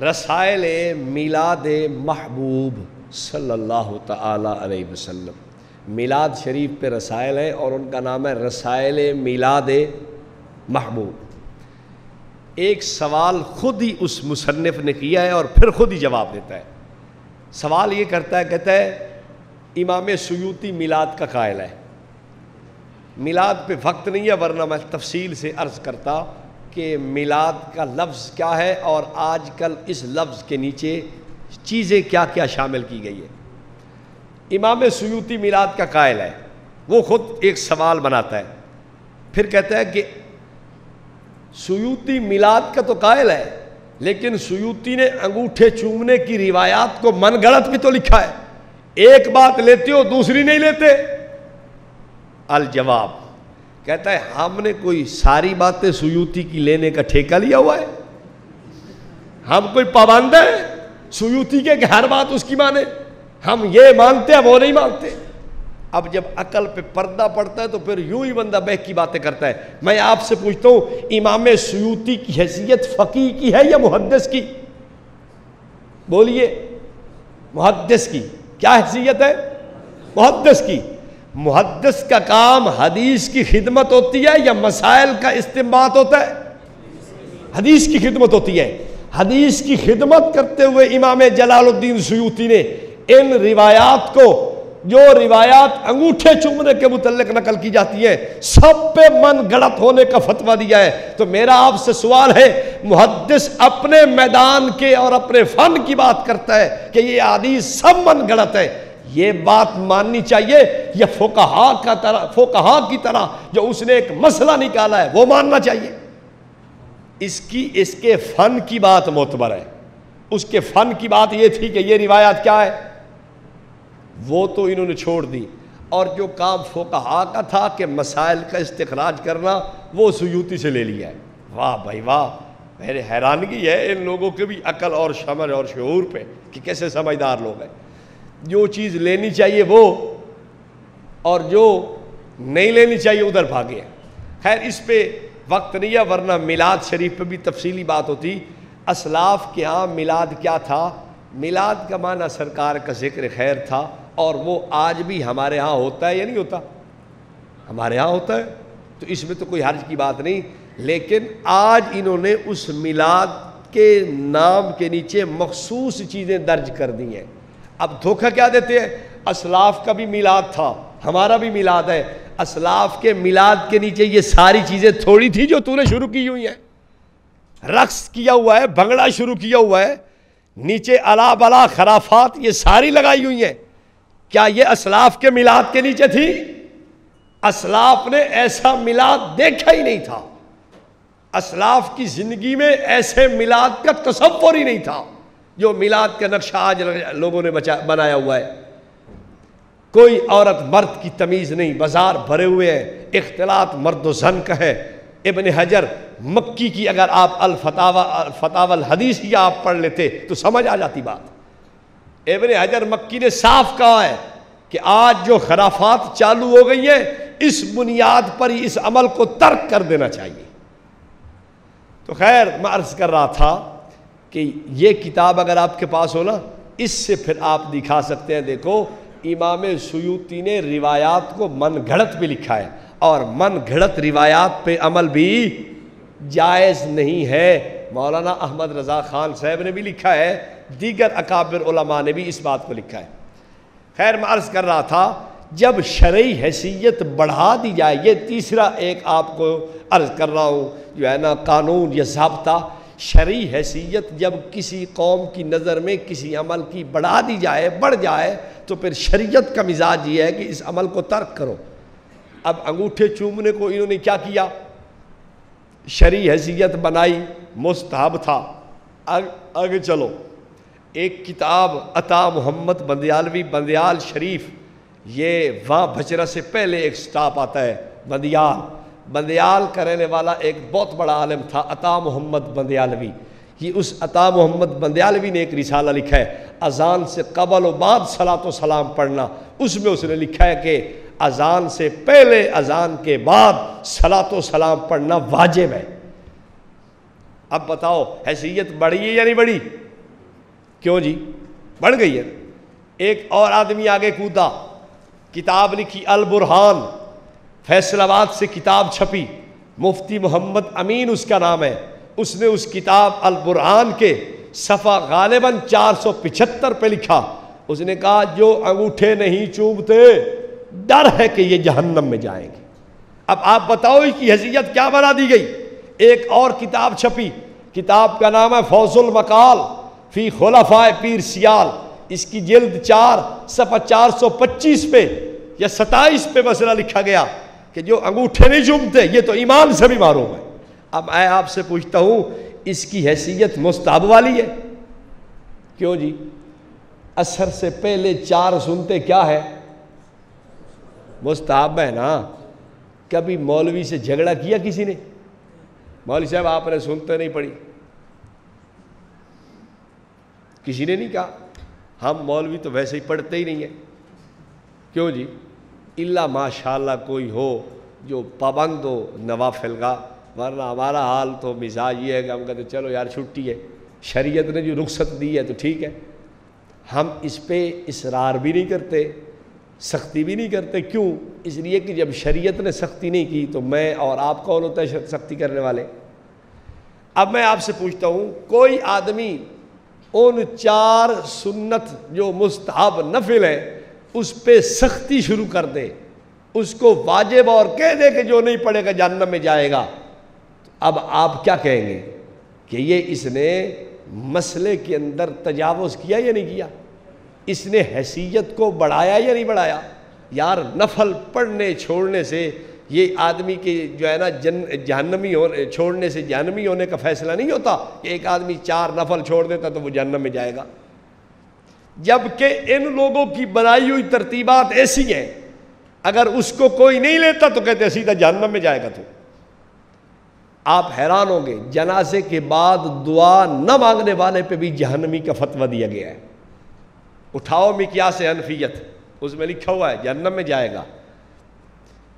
रसायल मिलाद महबूब सल्लल्लाहु अलैहि वसल्लम। मिलाद शरीफ पे रसायल है और उनका नाम है रसायल मिलाद महबूब। एक सवाल खुद ही उस मुसनफ़ ने किया है और फिर खुद ही जवाब देता है। सवाल ये करता है, कहता है, इमाम सयूती मिलाद का कायल है। मिलाद पे वक्त नहीं है, वरना मैं तफसील से अर्ज़ करता कि मिलाद का लफ्ज़ क्या है और आजकल इस लफ्ज़ के नीचे चीज़ें क्या क्या शामिल की गई है? इमाम सयूती मिलाद का कायल है। वो ख़ुद एक सवाल बनाता है। फिर कहता है कि सयूती मिलाद का तो कायल है, लेकिन सुयूती ने अंगूठे चूमने की रिवायात को मन गलत भी तो लिखा है। एक बात लेते हो, दूसरी नहीं लेते। अल जवाब कहता है, हमने कोई सारी बातें सुयूती की लेने का ठेका लिया हुआ है? हम कोई पाबंद है? सुयूती के हर बात उसकी माने? हम ये मानते हैं वो नहीं मानते? अब जब अकल पे पर्दा पड़ता है तो फिर यूँ ही बंदा बह की बातें करता है। मैं आपसे पूछता हूँ, इमाम सयूती की हैसियत फ़की की है या मुहदस की? बोलिए मुहदस की। क्या हैसियत है? मुहदस की। मुहदस का काम हदीस की खिदमत होती है या मसाइल का इस्तेमाल होता है? हदीस की खिदमत होती है। हदीस की खिदमत करते हुए इमाम जलालुद्दीन सयूती ने इन रिवायात को, जो रिवायात अंगूठे चूमने के मुतलक नकल की जाती है, सब पे मन गलत होने का फतवा दिया है। तो मेरा आपसे सवाल है मुहदस अपने मैदान के और अपने फन की बात करता है कि ये आदि सब मन गलत है। ये बात माननी चाहिए, या फोकहा का तरह, फोकहा की तरह जो उसने एक मसला निकाला है, वो मानना चाहिए। इसकी, इसके फन की बात मोतबर है। उसके फन की बात ये थी कि ये रिवायत क्या है? वो तो इन्होंने छोड़ दी। और जो काम फोकहा का था कि मसाइल का इस्तखराज करना, वो सुयूती से ले लिया है। वाह भाई वाह, मेरे हैरानगी है इन लोगों के भी अकल और समझ और शूर पे कि कैसे समझदार लोग हैं। जो चीज़ लेनी चाहिए वो, और जो नहीं लेनी चाहिए उधर भागे। खैर, इस पे वक्त नहीं है, वरना मिलाद शरीफ पे भी तफसीली बात होती। असलाफ के यहाँ मिलाद क्या था? मिलाद का माना सरकार का ज़िक्र खैर था, और वो आज भी हमारे यहाँ होता है या नहीं होता? हमारे यहाँ होता है तो इसमें तो कोई हर्ज की बात नहीं। लेकिन आज इन्होंने उस मिलाद के नाम के नीचे मखसूस चीज़ें दर्ज कर दी हैं। अब धोखा क्या देते हैं? असलाफ का भी मिलाद था, हमारा भी मिलाद है। असलाफ के मिलाद के नीचे ये सारी चीज़ें थोड़ी थी जो तूने शुरू की हुई हैं। रक्स किया हुआ है, भंगड़ा शुरू किया हुआ है, नीचे अला बला खराफात ये सारी लगाई हुई हैं। क्या ये असलाफ के मिलाद के नीचे थी? असलाफ ने ऐसा मिलाद देखा ही नहीं था। असलाफ की ज़िंदगी में ऐसे मिलाद का तस्वर ही नहीं था। जो मिलाद का नक्शा आज लोगों ने बचा बनाया हुआ है। कोई औरत मर्द की तमीज़ नहीं, बाज़ार भरे हुए हैं, इख्तलात मर्द जन का है। इबन हजर मक्की की अगर आप अल फतावा फतावल हदीस ही आप पढ़ लेते तो समझ आ जाती बात। इबन हजर मक्की ने साफ़ कहा है कि आज जो खराफात चालू हो गई है, इस बुनियाद पर ही इस अमल को तर्क कर देना चाहिए। तो खैर, मैं अर्ज़ कर रहा था कि ये किताब अगर आपके पास हो ना, इससे फिर आप दिखा सकते हैं, देखो, इमाम सयूती ने रिवायात को मन घड़त भी लिखा है, और मन घड़त रिवायात पे अमल भी जायज़ नहीं है। मौलाना अहमद रज़ा ख़ान साहब ने भी लिखा है, दीगर अकाबिर ने भी इस बात को लिखा है। खैर, मैं अर्ज़ कर रहा था, जब शरय हैसियत बढ़ा दी जाए, ये तीसरा एक आपको अर्ज़ कर रहा हूँ, जो है ना, कानून या जबता शरी हैसियत जब किसी कौम की नज़र में किसी अमल की बढ़ा दी जाए, बढ़ जाए तो फिर शरीयत का मिजाज ये है कि इस अमल को तर्क करो। अब अंगूठे चूमने को इन्होंने क्या किया? शरी हैसियत बनाई, मुस्तहब था। आगे चलो। एक किताब, अता मोहम्मद बंदयालवी बंदयाल शरीफ, ये वहाँ भचरा से पहले एक स्टाप आता है, बंदयाल। बंदयाल का रहने वाला एक बहुत बड़ा आलम था, अता मोहम्मद बंदयालवी। ये उस अता मोहम्मद बंदयालवी ने एक रिसाला लिखा है, अजान से कबल बाद तो सलाम पढ़ना। उसमें उसने लिखा है कि अजान से पहले, अजान के बाद सला तो सलाम पढ़ना वाजिब है। अब बताओ, हैसियत बढ़ी है या नहीं बढ़ी? क्यों जी? बढ़ गई है। एक और आदमी आगे कूदा, किताब लिखी अल बुरहान फैसलाबाद से किताब छपी। मुफ्ती मोहम्मद अमीन उसका नाम है। उसने उस किताब अल बुरहान के सफ़ा गालिबा चार सौ पिछहत्तर पर लिखा। उसने कहा, जो अंगूठे नहीं चूमते, डर है कि ये जहन्नम में जाएँगे। अब आप बताओ इसकी हैसियत क्या बना दी गई? एक और किताब छपी। किताब का नाम है फौजुल मकाल फ़ी खुलाफा पीर सियाल। इसकी जल्द चार सफ़ा चार सौ पच्चीस पे या सताइस पे मसला लिखा गया। कि जो अंगूठे नहीं चूमते ये तो ईमान से भी मारूम है। अब मैं आपसे पूछता हूँ, इसकी हैसियत मुस्ताब वाली है? क्यों जी? असर से पहले चार सुनते क्या है? मुस्ताब है ना, कभी मौलवी से झगड़ा किया किसी ने? मौलवी साहब, आपने सुनते नहीं पड़ी किसी ने नहीं कहा? हम मौलवी तो वैसे ही पढ़ते ही नहीं है। क्यों जी? इल्ला माशाल्लाह कोई हो जो पाबंद हो नवाफिल का वरना हमारा हाल तो मिजाज ये है कि हम कहते, चलो यार, छुट्टी है। शरीयत ने जो रुख्सत दी है तो ठीक है। हम इस पर इसरार भी नहीं करते, सख्ती भी नहीं करते। क्यों? इसलिए कि जब शरीयत ने सख्ती नहीं की तो मैं और आप कौन होता है सख्ती करने वाले? अब मैं आपसे पूछता हूँ, कोई आदमी उन चार सुन्नत जो मुस्तहब नफिल है उस पर सख्ती शुरू कर दे। उसको वाजिब और कह दे कि जो नहीं पड़ेगा जन्नत में जाएगा। तो अब आप क्या कहेंगे कि ये इसने मसले के अंदर तजावज़ किया या नहीं किया? इसने हैसियत को बढ़ाया या नहीं बढ़ाया? यार, नफल पढ़ने छोड़ने से ये आदमी के जो है ना जन जहनमी हो, छोड़ने से जहनमी होने का फैसला नहीं होता कि एक आदमी चार नफल छोड़ देता तो वो जहनम में जाएगा। जबकि इन लोगों की बनाई हुई तरतीबात ऐसी हैं। अगर उसको कोई नहीं लेता तो कहते सीधा जहन्नम में जाएगा तो। आप हैरान होंगे, जनाजे के बाद दुआ न मांगने वाले पे भी जहनमी का फतवा दिया गया है। उठाओ में क्या से अनफियत उसमें लिखा हुआ है, जहन्नम में जाएगा।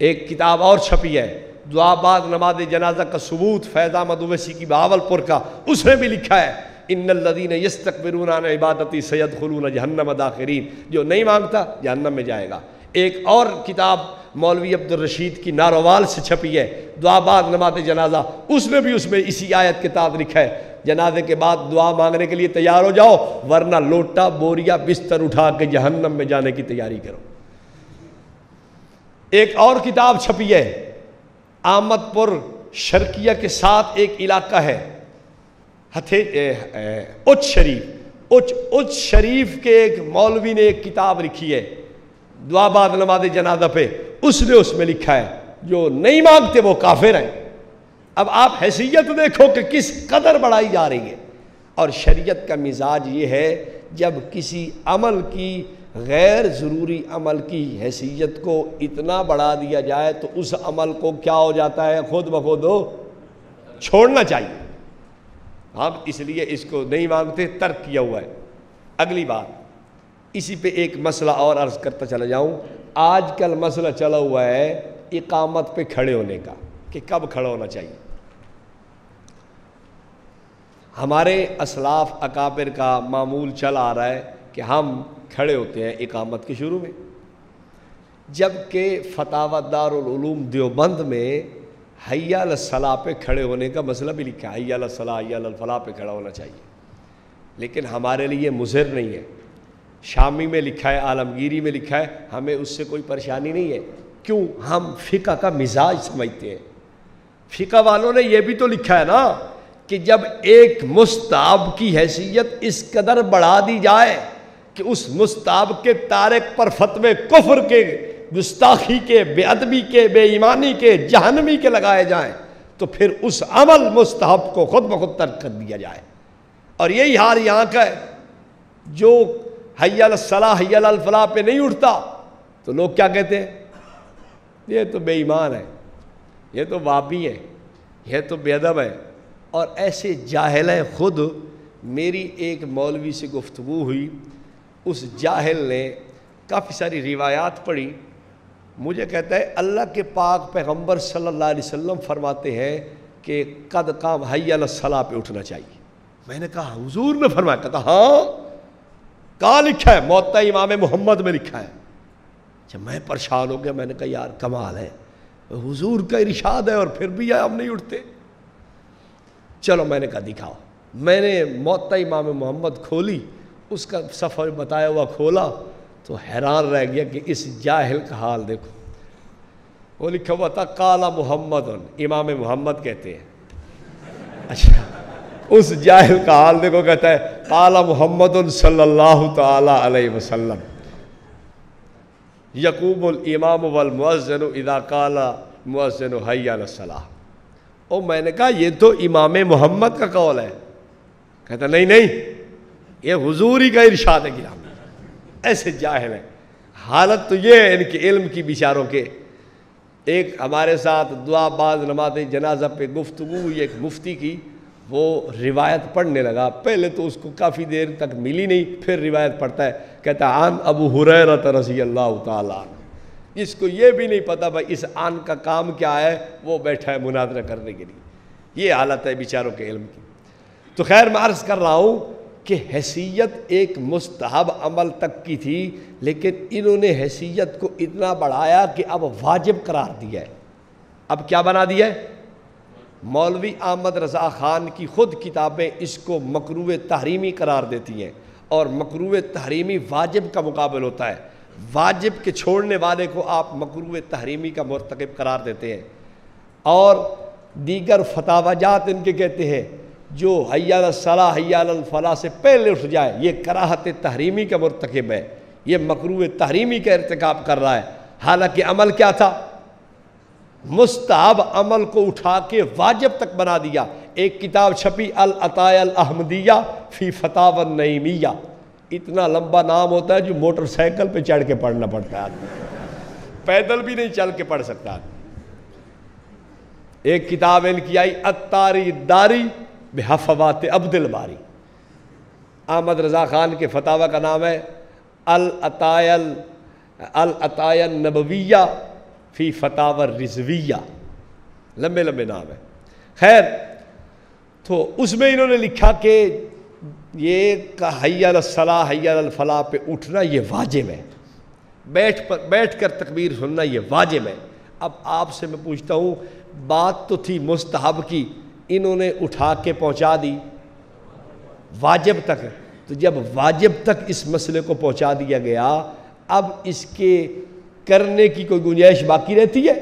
एक किताब और छपी है दुआबाद नमाज़ जनाजा का सबूत, फैज़ा मदुवसी की बावलपुर का, उसमें भी लिखा है इन लदीन यस तकबरून इबादती सैद खलून जहन्नम दाखरीन। जो नहीं माँगता, जहन्नम में जाएगा। एक और किताब मौलवी अब्दुल रशीद की नारोवाल से छपी है दुआबाद नमाज़ जनाजा। उसने भी उसमें इसी आयत के ताब लिखा है, जनाजे के बाद दुआ मांगने के लिए तैयार हो जाओ, वरना लोटा, बोरिया बिस्तर उठा के जहन्नम में जाने की तैयारी करो। एक और किताब छपी है, आमदपुर शर्किया के साथ एक इलाका है। हथे उच्च शरीफ। उच्च उच्च शरीफ के एक मौलवी ने एक किताब लिखी है, दुआबाद नमाज़ जनाजा पे। उसने उसमें लिखा है, जो नहीं मांगते वो काफिर हैं। अब आप हैसियत देखो कि किस कदर बढ़ाई जा रही है। और शरीयत का मिजाज ये है, जब किसी अमल की, गैर ज़रूरी अमल की हैसियत को इतना बढ़ा दिया जाए तो उस अमल को क्या हो जाता है? खुद ब खुद छोड़ना चाहिए। हम इसलिए इसको नहीं मांगते तर्क किया हुआ है। अगली बात, इसी पे एक मसला और अर्ज़ करता चला जाऊँ। आजकल मसला चला हुआ है इकामत पे खड़े होने का, कि कब खड़ा होना चाहिए। हमारे असलाफ अकाबिर का मामूल चल आ रहा है कि हम खड़े होते हैं इकामत के शुरू में। जबकि फतावदारूम देवबंद में हैया सलाह पे खड़े होने का मसला भी लिखा है हैया सलाह हैया फलाह पे खड़ा होना चाहिए। लेकिन हमारे लिए मुजर नहीं है। शामी में लिखा है, आलमगीरी में लिखा है, हमें उससे कोई परेशानी नहीं है। क्यों? हम फ़िका का मिजाज समझते हैं। फ़िका वालों ने यह भी तो लिखा है ना, कि जब एक मुस्ताब की हैसियत इस कदर बढ़ा दी जाए कि उस मुस्ताब के तारक पर फतवे कुफर के गुस्ताखी के, बेअदबी के, बेईमानी के जहनमी के लगाए जाएँ तो फिर उस अमल मुस्तहब को खुद ब खुद तर्क कर दिया जाए। और यही हार यहाँ का है। जो हयल फलाह पे नहीं उठता तो लोग क्या कहते हैं? ये तो बेईमान है, ये तो वाबी है यह तो बेदब है। और ऐसे जाहिल हैं खुद, मेरी एक मौलवी से गुफ्तु हुई, उस जाहिल ने काफ़ी सारी रिवायात पढ़ी मुझे कहता है, अल्लाह के पाक पैगंबर अलैहि वसल्लम फरमाते हैं कि कद काम हयल सलाह पे उठना चाहिए। मैंने कहा, हुजूर ने फरमाया कहा हाँ कहाँ लिखा है? मोता इमाम मोहम्मद में लिखा है। जब मैं परेशान हो गया, मैंने कहा, यार, कमाल है। हुजूर का इरशाद है और फिर भी यार हम नहीं उठते। चलो, मैंने कहा, दिखाओ। मैंने मोता इमाम मोहम्मद खोली, उसका सफ़र बताया हुआ खोला तो हैरान रह गया कि इस जाहिल का हाल देखो। वो लिखा हुआ था, काला मोहम्मद इमाम मोहम्मद कहते हैं। अच्छा उस जाहिल का हाल देखो, कहता है, काला मोहम्मद सल्लल्लाहु अलैहि वसल्लम यकूब इमाम वल मुअज्जन इदा काला मुअज्जन हैया सलाह ओ, मैंने कहा, ये तो इमाम मोहम्मद का कौल है। कहता, नहीं नहीं, ये हुजूरी का इरशाद है गिरामी ऐसे जाहिल है। हालत तो ये है इनके इल्म की बिचारों के। एक हमारे साथ दुआ बाज नमाज़ जनाजा पे गुफ्तु हुई एक मुफ्ती की, वो रिवायत पढ़ने लगा। पहले तो उसको काफ़ी देर तक मिली नहीं, फिर रिवायत पढ़ता है। कहता है, आन अबू हुरैरत रसी अल्लाह ताला इसको ये भी नहीं पता भाई, इस आन का काम क्या है, वो बैठा है मुनादरा करने के लिए। ये हालत है बेचारों के इल्म की। तो खैर, मैं अर्ज़ कर रहा हूँ कि हैसियत एक मुस्तहब अमल तक की थी, लेकिन इन्होंने हैसियत को इतना बढ़ाया कि अब वाजिब करार दिया है। अब क्या बना दिया है? मौलवी अहमद रज़ा ख़ान की ख़ुद किताबें इसको मकरू तहरीमी करार देती हैं, और मकरू तहरीमी वाजिब का मुकाबल होता है। वाजिब के छोड़ने वाले को आप मकरू तहरीमी का मरतकब करार देते हैं। और दीगर फतावाजात इनके कहते हैं जो हयाल सलाह, हयाल फलाह से पहले उठ जाए, ये कराहत तहरीमी का मरतकब है। ये मकरू तहरीमी का इरतकब कर रहा है। हालाँकि अमल क्या था? मुस्ताब अमल को उठा के वाजिब तक बना दिया। एक किताब छपी अल अतायल अहमदिया फ़ी फतावन नईमिया। इतना लंबा नाम होता है जो मोटरसाइकिल पे चढ़ के पढ़ना पड़ता है। आदमी पैदल भी नहीं चल के पढ़ सकता। एक किताब इनकी आई अतारी दारी बेहफवात अब्दुल बारी। अहमद रज़ा ख़ान के फतावा का नाम है, अल अतायल अल अतायल नबविया फ़ी फतावर रिजविया। लंबे लंबे नाम है। खैर तो उसमें इन्होंने लिखा कि ये सलाह हैया फलाह पे उठना ये वाजिब है। बैठ पर, बैठ कर तकबीर सुनना ये वाजिब है। अब आपसे मैं पूछता हूँ, बात तो थी मुस्तहब की इन्होंने उठा के पहुँचा दी। वाजिब तक। तो जब वाजिब तक इस मसले को पहुँचा दिया गया, अब इसके करने की कोई गुंजाइश बाकी रहती है?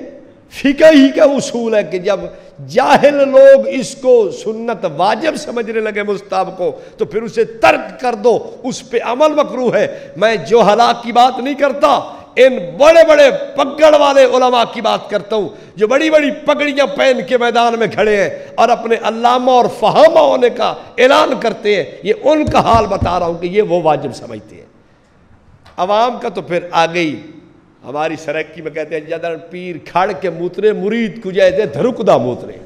फ़िका ही का उसूल है कि जब जाहिल लोग इसको सुन्नत वाजिब समझने लगे मुस्ताब को तो फिर उसे तर्क कर दो, उस पर अमल मकरू है। मैं जो हलाक की बात नहीं करता इन बड़े बड़े पगड़ वाले उलमा की बात करता हूँ, जो बड़ी बड़ी पगड़ियाँ पहन के मैदान में खड़े हैं और अपने अल्लामा और फहामा होने का ऐलान करते हैं, ये उनका हाल बता रहा हूँ कि ये वो वाजिब समझते हैं। अवाम का तो फिर आ गई। हमारी सरक्की में कहते हैं, जदर पीर खड़ के मूतरे, मुरीद कुजाए दे धरुकदा मूतरे।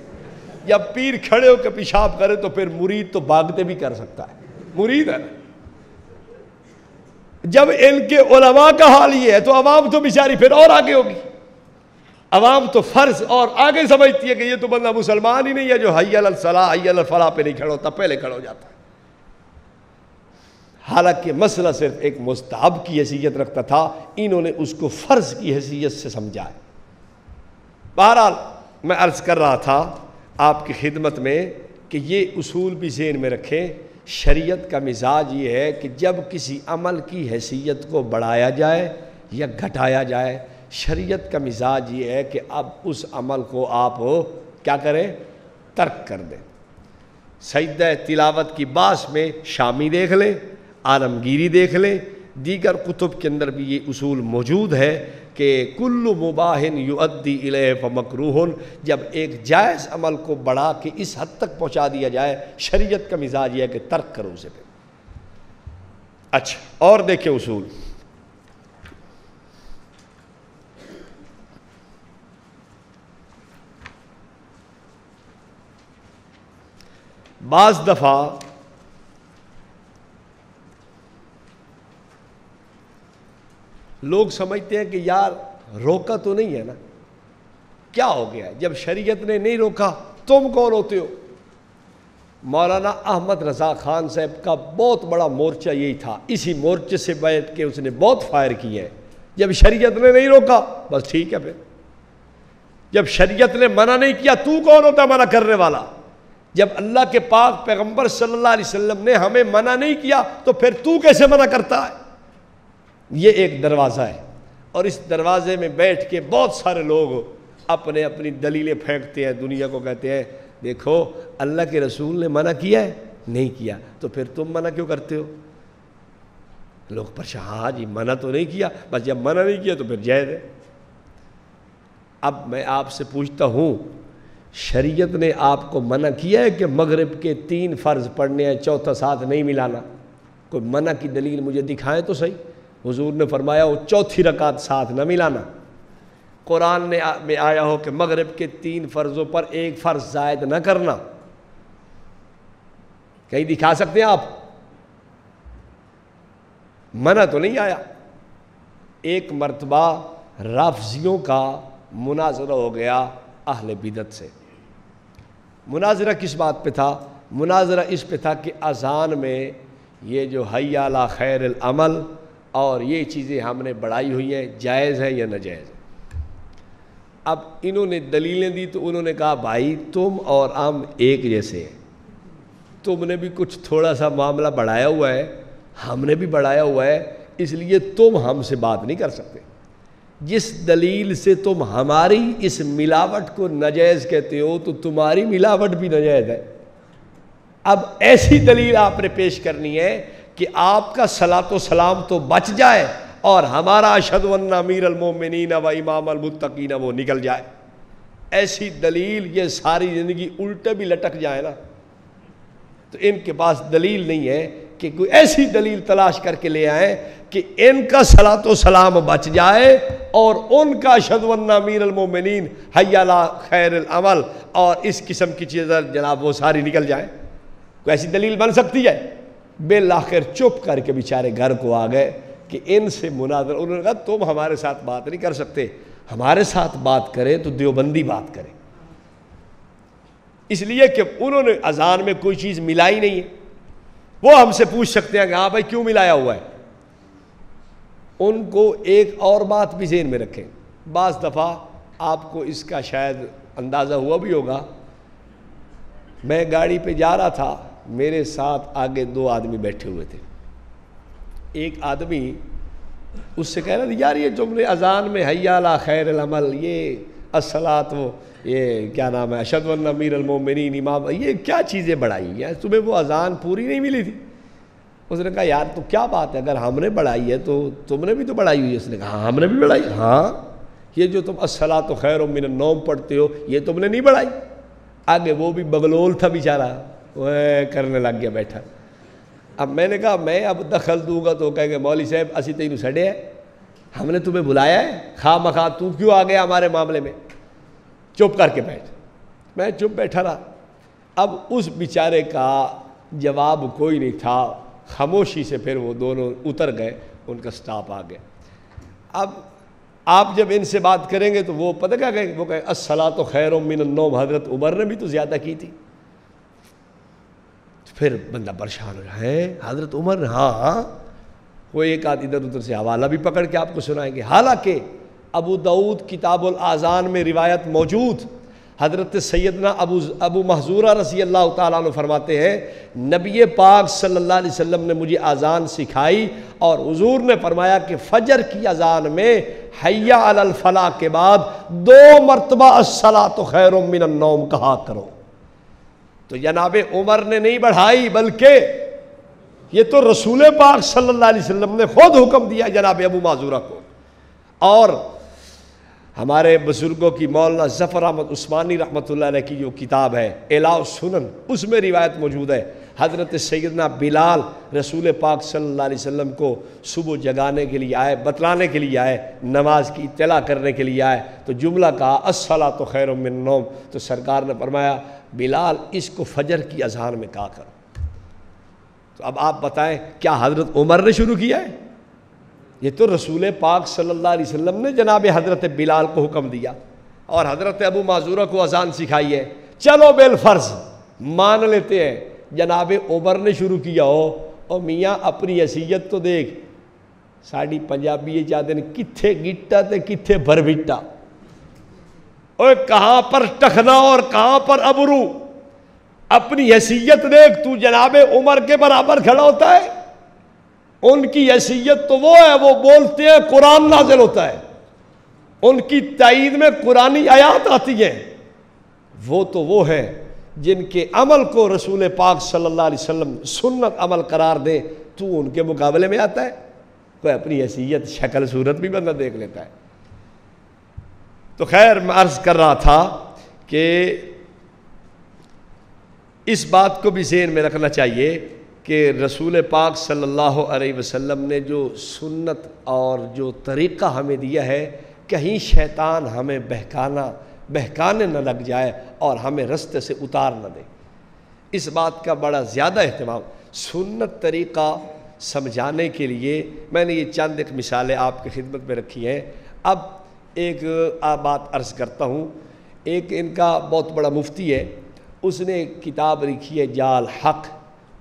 जब पीर खड़े होकर पेशाब करे तो फिर मुरीद तो भागते भी कर सकता है। मुरीद है। जब इनके उलमा का हाल ये है तो अवाम तो बेचारी फिर और आगे होगी। अवाम तो फ़र्ज़ और आगे समझती है कि ये तो बंदा मुसलमान ही नहीं है जो हयल फलाह पे नहीं खड़ा होता, पहले खड़ा हो जाता है। हालाँकि मसला सिर्फ़ एक मुस्ताब की हैसियत रखता था, इन्होंने उसको फ़र्ज़ की हैसियत से समझा बहरहाल, मैं अर्ज़ कर रहा था आपकी खिदमत में कि ये उसूल भी जेन में रखें शरीयत का मिजाज ये है कि जब किसी अमल की हैसियत को बढ़ाया जाए या घटाया जाए, शरीयत का मिजाज ये है कि अब उस अमल को आप क्या करें? तर्क कर दें। सईद तिलावत की बास में शामी देख लें, आलमगीरी देख लें। दीगर कुतुब के अंदर भी ये उसूल मौजूद है कि कुल्लु मुबाहिन युद्दी मकरूहन जब एक जायज़ अमल को बढ़ा के इस हद तक पहुँचा दिया जाए, शरीयत का मिजाज यह है कि तर्क करो उसे फिर अच्छा और देखे उसूल। बाज़ दफ़ा लोग समझते हैं कि यार, रोका तो नहीं है ना। क्या हो गया? जब शरीयत ने नहीं रोका, तुम कौन होते हो? मौलाना अहमद रज़ा खान साहब का बहुत बड़ा मोर्चा यही था। इसी मोर्चे से बैठ के उसने बहुत फायर किए हैं। जब शरीयत ने नहीं रोका, बस ठीक है फिर। जब शरीयत ने मना नहीं किया, तू कौन होता मना करने वाला? जब अल्लाह के पाक पैगंबर सल्लल्लाहु अलैहि वसल्लम ने हमें मना नहीं किया तो फिर तू कैसे मना करता है? ये एक दरवाज़ा है। और इस दरवाज़े में बैठ के बहुत सारे लोग अपने अपनी दलीलें फेंकते हैं, दुनिया को कहते हैं, देखो, अल्लाह के रसूल ने मना किया है? नहीं किया। तो फिर तुम मना क्यों करते हो? लोग परेशान हाँ जी मना तो नहीं किया, बस जब मना नहीं किया तो फिर जैद है। अब मैं आपसे पूछता हूँ, शरीयत ने आपको मना किया है कि मगरब के तीन फ़र्ज़ पढ़ने हैं, चौथा साथ नहीं मिलाना? कोई मना की दलील मुझे दिखाएँ तो सही। हुजूर ने फरमाया वो चौथी रकात साथ न मिलाना। कुरान ने आ, में आया हो कि मगरब के तीन फ़र्ज़ों पर एक फ़र्ज़ जायद न करना। कहीं दिखा सकते हैं आप? मना तो नहीं आया। एक मरतबा राफजियों का मुनाजरा हो गया अहल बिदत से। मुनाजरा किस बात पे था? मुनाजरा इस पे था कि अजान में ये जो हयाला खैर अमल और ये चीज़ें हमने बढ़ाई हुई हैं, जायज़ है या नाजायज़? अब इन्होंने दलीलें दी तो उन्होंने कहा, भाई, तुम और हम एक जैसे हैं। तुमने भी कुछ थोड़ा सा मामला बढ़ाया हुआ है, हमने भी बढ़ाया हुआ है, इसलिए तुम हमसे बात नहीं कर सकते। जिस दलील से तुम हमारी इस मिलावट को नजायज़ कहते हो तो तुम्हारी मिलावट भी नजायज़ है। अब ऐसी दलील आपने पेश करनी है कि आपका सला तो सलाम तो बच जाए और हमारा अशदवन्ना मीर अलमोमिन व इमाम अलमुतकीन वो निकल जाए। ऐसी दलील ये सारी ज़िंदगी उल्टे भी लटक जाए ना। तो इनके पास दलील नहीं है कि कोई ऐसी दलील तलाश करके ले आए कि इनका सला तो सलाम बच जाए और उनका शदवन्ना मीर अलमोमिन हयाला खैर अमल और इस किस्म की चीज़ें जनाब वो सारी निकल जाए। कोई ऐसी दलील बन सकती है? बेल आखिर चुप करके बेचारे घर को आ गए कि इनसे मुनाजर, उन्होंने कहा, तुम हमारे साथ बात नहीं कर सकते। हमारे साथ बात करें तो देवबंदी बात करें। इसलिए कि उन्होंने अजान में कोई चीज़ मिलाई नहीं है। वो हमसे पूछ सकते हैं कि हाँ भाई, क्यों मिलाया हुआ है? उनको एक और बात भी जेन में रखें। बाज़ दफ़ा आपको इसका शायद अंदाज़ा हुआ भी होगा। मैं गाड़ी पे जा रहा था मेरे साथ आगे दो आदमी बैठे हुए थे। एक आदमी उससे कह रहा था, यार, ये जुमले अजान में हयाला खैर अमल, ये असलात वो, ये क्या नाम है अशद अमीर अलमोमिन इमाम, ये क्या चीज़ें बढ़ाई हैं? तुम्हें वो अजान पूरी नहीं मिली थी? उसने कहा, यार तो क्या बात है, अगर हमने बढ़ाई है तो तुमने भी तो बढ़ाई हुई है। उसने कहा हाँ हमने भी बढ़ाई। हाँ ये जो तुम असला तो खैर मिन नौम पढ़ते हो, ये तुमने नहीं बढ़ाई? आगे वो भी बगलोल था बेचारा। वह करने लग गया बैठा। अब मैंने कहा, मैं अब दखल दूँगा तो कहेंगे मौली साहब, असी तेन सड़े है। हमने तुम्हें बुलाया है? खा मखा, तू क्यों आ गया हमारे मामले में? चुप करके बैठ। मैं चुप बैठा रहा। अब उस बेचारे का जवाब कोई नहीं था। खामोशी से फिर वो दोनों उतर गए, उनका स्टाफ आ गया। अब आप जब इनसे बात करेंगे तो वो पता क्या कहेंगे? वो कहें असला तो खैर मिन नौम हज़रत उमर ने भी तो ज़्यादा की थी। फिर बंदा परेशान हो है, हज़रत उमर हाँ वो एक आध इधर उधर से हवाला भी पकड़ के आपको सुनाएँगे। हालाँकि अबू दाऊद किताबुल आज़ान में रिवायत मौजूद। हज़रत सैदना अबू अबू महजूरा रसी अल्लाह तु फरमाते हैं, नबी पाक सल्लल्लाहु अलैहि वसल्लम ने मुझे अजान सिखाई और हुजूर ने फरमाया कि फ़जर की अजान में हैया अलफला के बाद दो मरतबा असला तो खैर मिनन्नौम कहा करो। तो जनाब उमर ने नहीं बढ़ाई, बल्कि ये तो रसूल पाक सल्लल्लाहु अलैहि ने खुद हुक्म दिया जनाब अबू माजूरा को। और हमारे बुज़ुर्गों की मौलाना ज़फ़र अहमद उस्मानी रहमत की जो किताब है एलाव सुनन, उसमें रिवायत मौजूद है। हज़रत सैदना बिलाल रसूल पाक अलैहि वसल्लम को सुबह जगाने के लिए आए, बतलाने के लिए आए, नमाज़ की इतला करने के लिए आए। तो जुमला कहा असला तो खैर मिनोम तो सरकार ने फरमाया बिलाल, इसको फजर की अजहान में कहा करो। तो अब आप बताएँ, क्या हज़रत उमर ने शुरू किया है? ये तो रसूल पाक सल्लल्लाहु अलैहि वसल्लम ने जनाब हज़रत बिलाल को हुक्म दिया, और हज़रत अबू माजूरा को अजान सिखाई है। चलो बेलफर्ज मान लेते हैं, जनाब उमर ने शुरू किया हो, और मियाँ अपनी हैसीयत तो देख, साड़ी पंजाबी हैं कितने गिट्टा तो कितने भरभिट्टा। और कहाँ पर टखना और कहाँ पर अबरू? अपनी हैसीयत देख, तू जनाब उमर के बराबर खड़ा होता है। उनकी हैसीयत तो वो है, वो बोलते हैं, कुरान नाजिल होता है। उनकी तईद में कुरानी आयात आती है। वो तो वो है जिनके अमल को रसूल पाक सल्लल्लाहु अलैहि वसल्लम सुन्नत अमल करार दे, तू उनके मुकाबले में आता है। कोई अपनी हैसीयत, शक्ल, सूरत भी बंदा देख लेता है। तो खैर, मैं अर्ज़ कर रहा था कि इस बात को भी जहन में रखना चाहिए कि रसूल पाक सल्लल्लाहु अलैहि वसल्लम ने जो सुन्नत और जो तरीक़ा हमें दिया है, कहीं शैतान हमें बहकाना, बहकाने न लग जाए और हमें रस्ते से उतार न दे। इस बात का बड़ा ज़्यादा अहतमाम सुन्नत तरीक़ा समझाने के लिए मैंने ये चंद एक मिसालें आपकी खिदमत में रखी हैं। अब एक, आ, बात अर्ज़ करता हूँ। एक इनका बहुत बड़ा मुफ्ती है। उसने एक किताब लिखी है, जाल हक।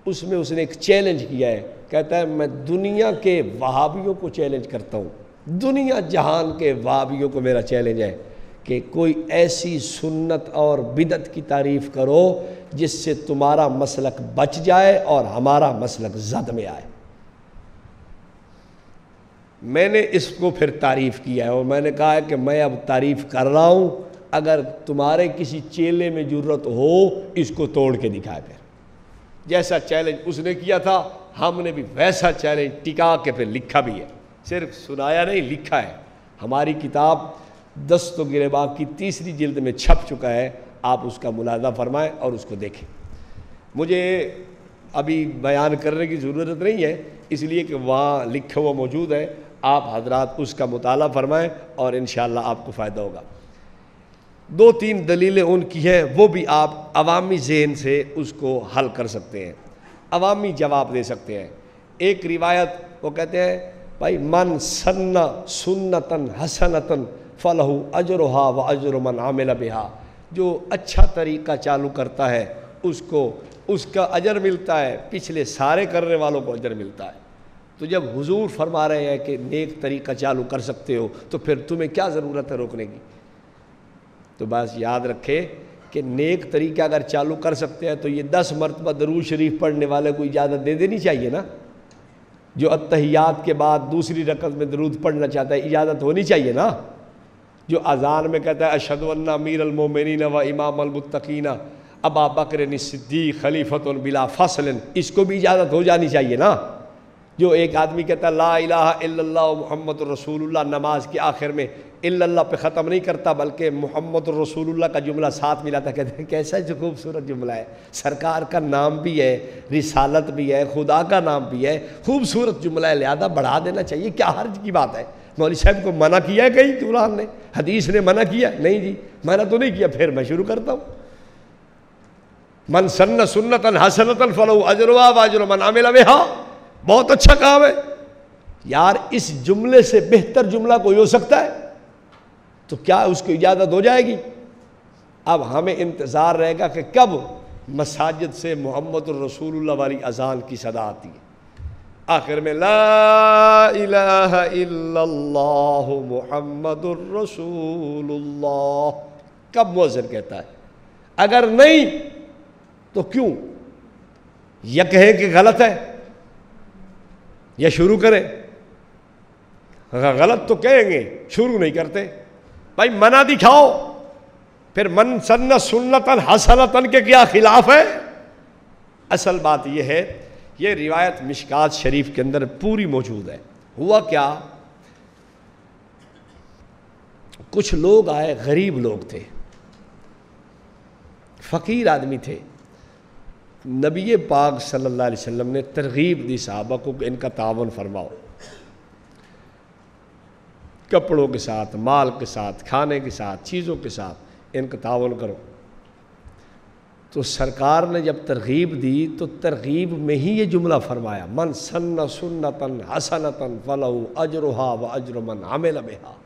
उसमें उसने एक चैलेंज किया है। कहता है, मैं दुनिया के वहाबियों को चैलेंज करता हूँ। दुनिया जहान के वहाबियों को मेरा चैलेंज है कि कोई ऐसी सुन्नत और बिदत की तारीफ़ करो जिससे तुम्हारा मसलक बच जाए और हमारा मसलक जद में आए। मैंने इसको फिर तारीफ़ किया है और मैंने कहा है कि मैं अब तारीफ़ कर रहा हूँ, अगर तुम्हारे किसी चेले में ज़रूरत हो, इसको तोड़ के दिखाए फिर जैसा चैलेंज उसने किया था, हमने भी वैसा चैलेंज टिका के फिर लिखा भी है। सिर्फ़ सुनाया नहीं, लिखा है। हमारी किताब दस्त गिरबाग की तीसरी जिल्द में छप चुका है। आप उसका मुलाजा फरमाएँ और उसको देखें। मुझे अभी बयान करने की ज़रूरत नहीं है, इसलिए कि वहाँ लिखा हुआ मौजूद है। आप हजरात उसका मुताला फरमाएँ और इन आपको फ़ायदा होगा। दो तीन दलीलें उनकी हैं, वो भी आप अवामी जहन से उसको हल कर सकते हैं, अवामी जवाब दे सकते हैं। एक रिवायत, वो कहते हैं, भाई, मन सन्ना सुन्नतन हसनतन फ़लहू अजरहा व अजर मन आमिल बिहा। जो अच्छा तरीका चालू करता है, उसको, उसका अजर मिलता है, पिछले सारे करने वालों को अजर मिलता है। तो जब हुजूर फरमा रहे हैं कि नेक तरीका चालू कर सकते हो तो फिर तुम्हें क्या ज़रूरत है रोकने की? तो बस याद रखे कि नेक तरीका अगर चालू कर सकते हैं तो ये दस मरतबा दरूज शरीफ पढ़ने वाले को इजाज़त दे देनी चाहिए ना? जो अतहियात के बाद दूसरी रकत में दरूद पढ़ना चाहता है, इजाज़त होनी चाहिए ना? जो अजान में कहता है अशदन्ना मीर अलमोमिन व इमाम अलमुतकीना अब बकर सिद्दीक खलीफत बिला फ़सल इसको भी इजाज़त हो जानी चाहिए ना? जो एक आदमी कहता है, ला इल्लल्लाह मोहम्मद रसूलुल्लाह, नमाज़ के आखिर में इल्लल्लाह पे ख़त्म नहीं करता, बल्कि मोहम्मद रसूलुल्लाह का जुमला साथ मिलाता कहते हैं, कैसा जो खूबसूरत जुमला है। सरकार का नाम भी है, रिसालत भी है, खुदा का नाम भी है। खूबसूरत जुमला है, लिहाजा बढ़ा देना चाहिए। क्या हर्ज की बात है? मौली साहब को मना किया है कहीं कुरान ने? हदीस ने मना किया? नहीं जी, मना तो नहीं किया। फिर मैं शुरू करता हूँ। मन सन्न सुन्नतन हसनतन फलो अजरवा वाजर मन आमिला बेहा। बहुत अच्छा काम है। यार, इस जुमले से बेहतर जुमला कोई हो सकता है? तो क्या उसको इजाज़त हो जाएगी? अब हमें इंतज़ार रहेगा कि कब मसाजिद से मोहम्मद रसूलुल्लाह वाली अजान की सदा आती है। आखिर में, ला इल्लल्लाह रसूलुल्लाह। कब मुअज्जिन कहता है? अगर नहीं तो क्यों? यह कहे कि गलत है। या शुरू करें? गलत तो कहेंगे, शुरू नहीं करते। भाई, मना दिखाओ। फिर मन सन्न, सुन्नतन, हसनतन के क्या खिलाफ है? असल बात यह है, ये रिवायत मिशकात शरीफ के अंदर पूरी मौजूद है। हुआ क्या? कुछ लोग आए, गरीब लोग थे। फ़कीर आदमी थे। नबी पाक सल्लल्लाहु अलैहि वसल्लम ने तरगीब दी साहबा को इनका तावन फरमाओ। कपड़ों के साथ, माल के साथ, खाने के साथ, चीज़ों के साथ इनका तावन करो। तो सरकार ने जब तरगीब दी तो तरगीब में ही ये जुमला फरमाया, मन सन्न सुन्नतन हसनतन फलऊ अजरुहा व अजरमन आमिल बेहा।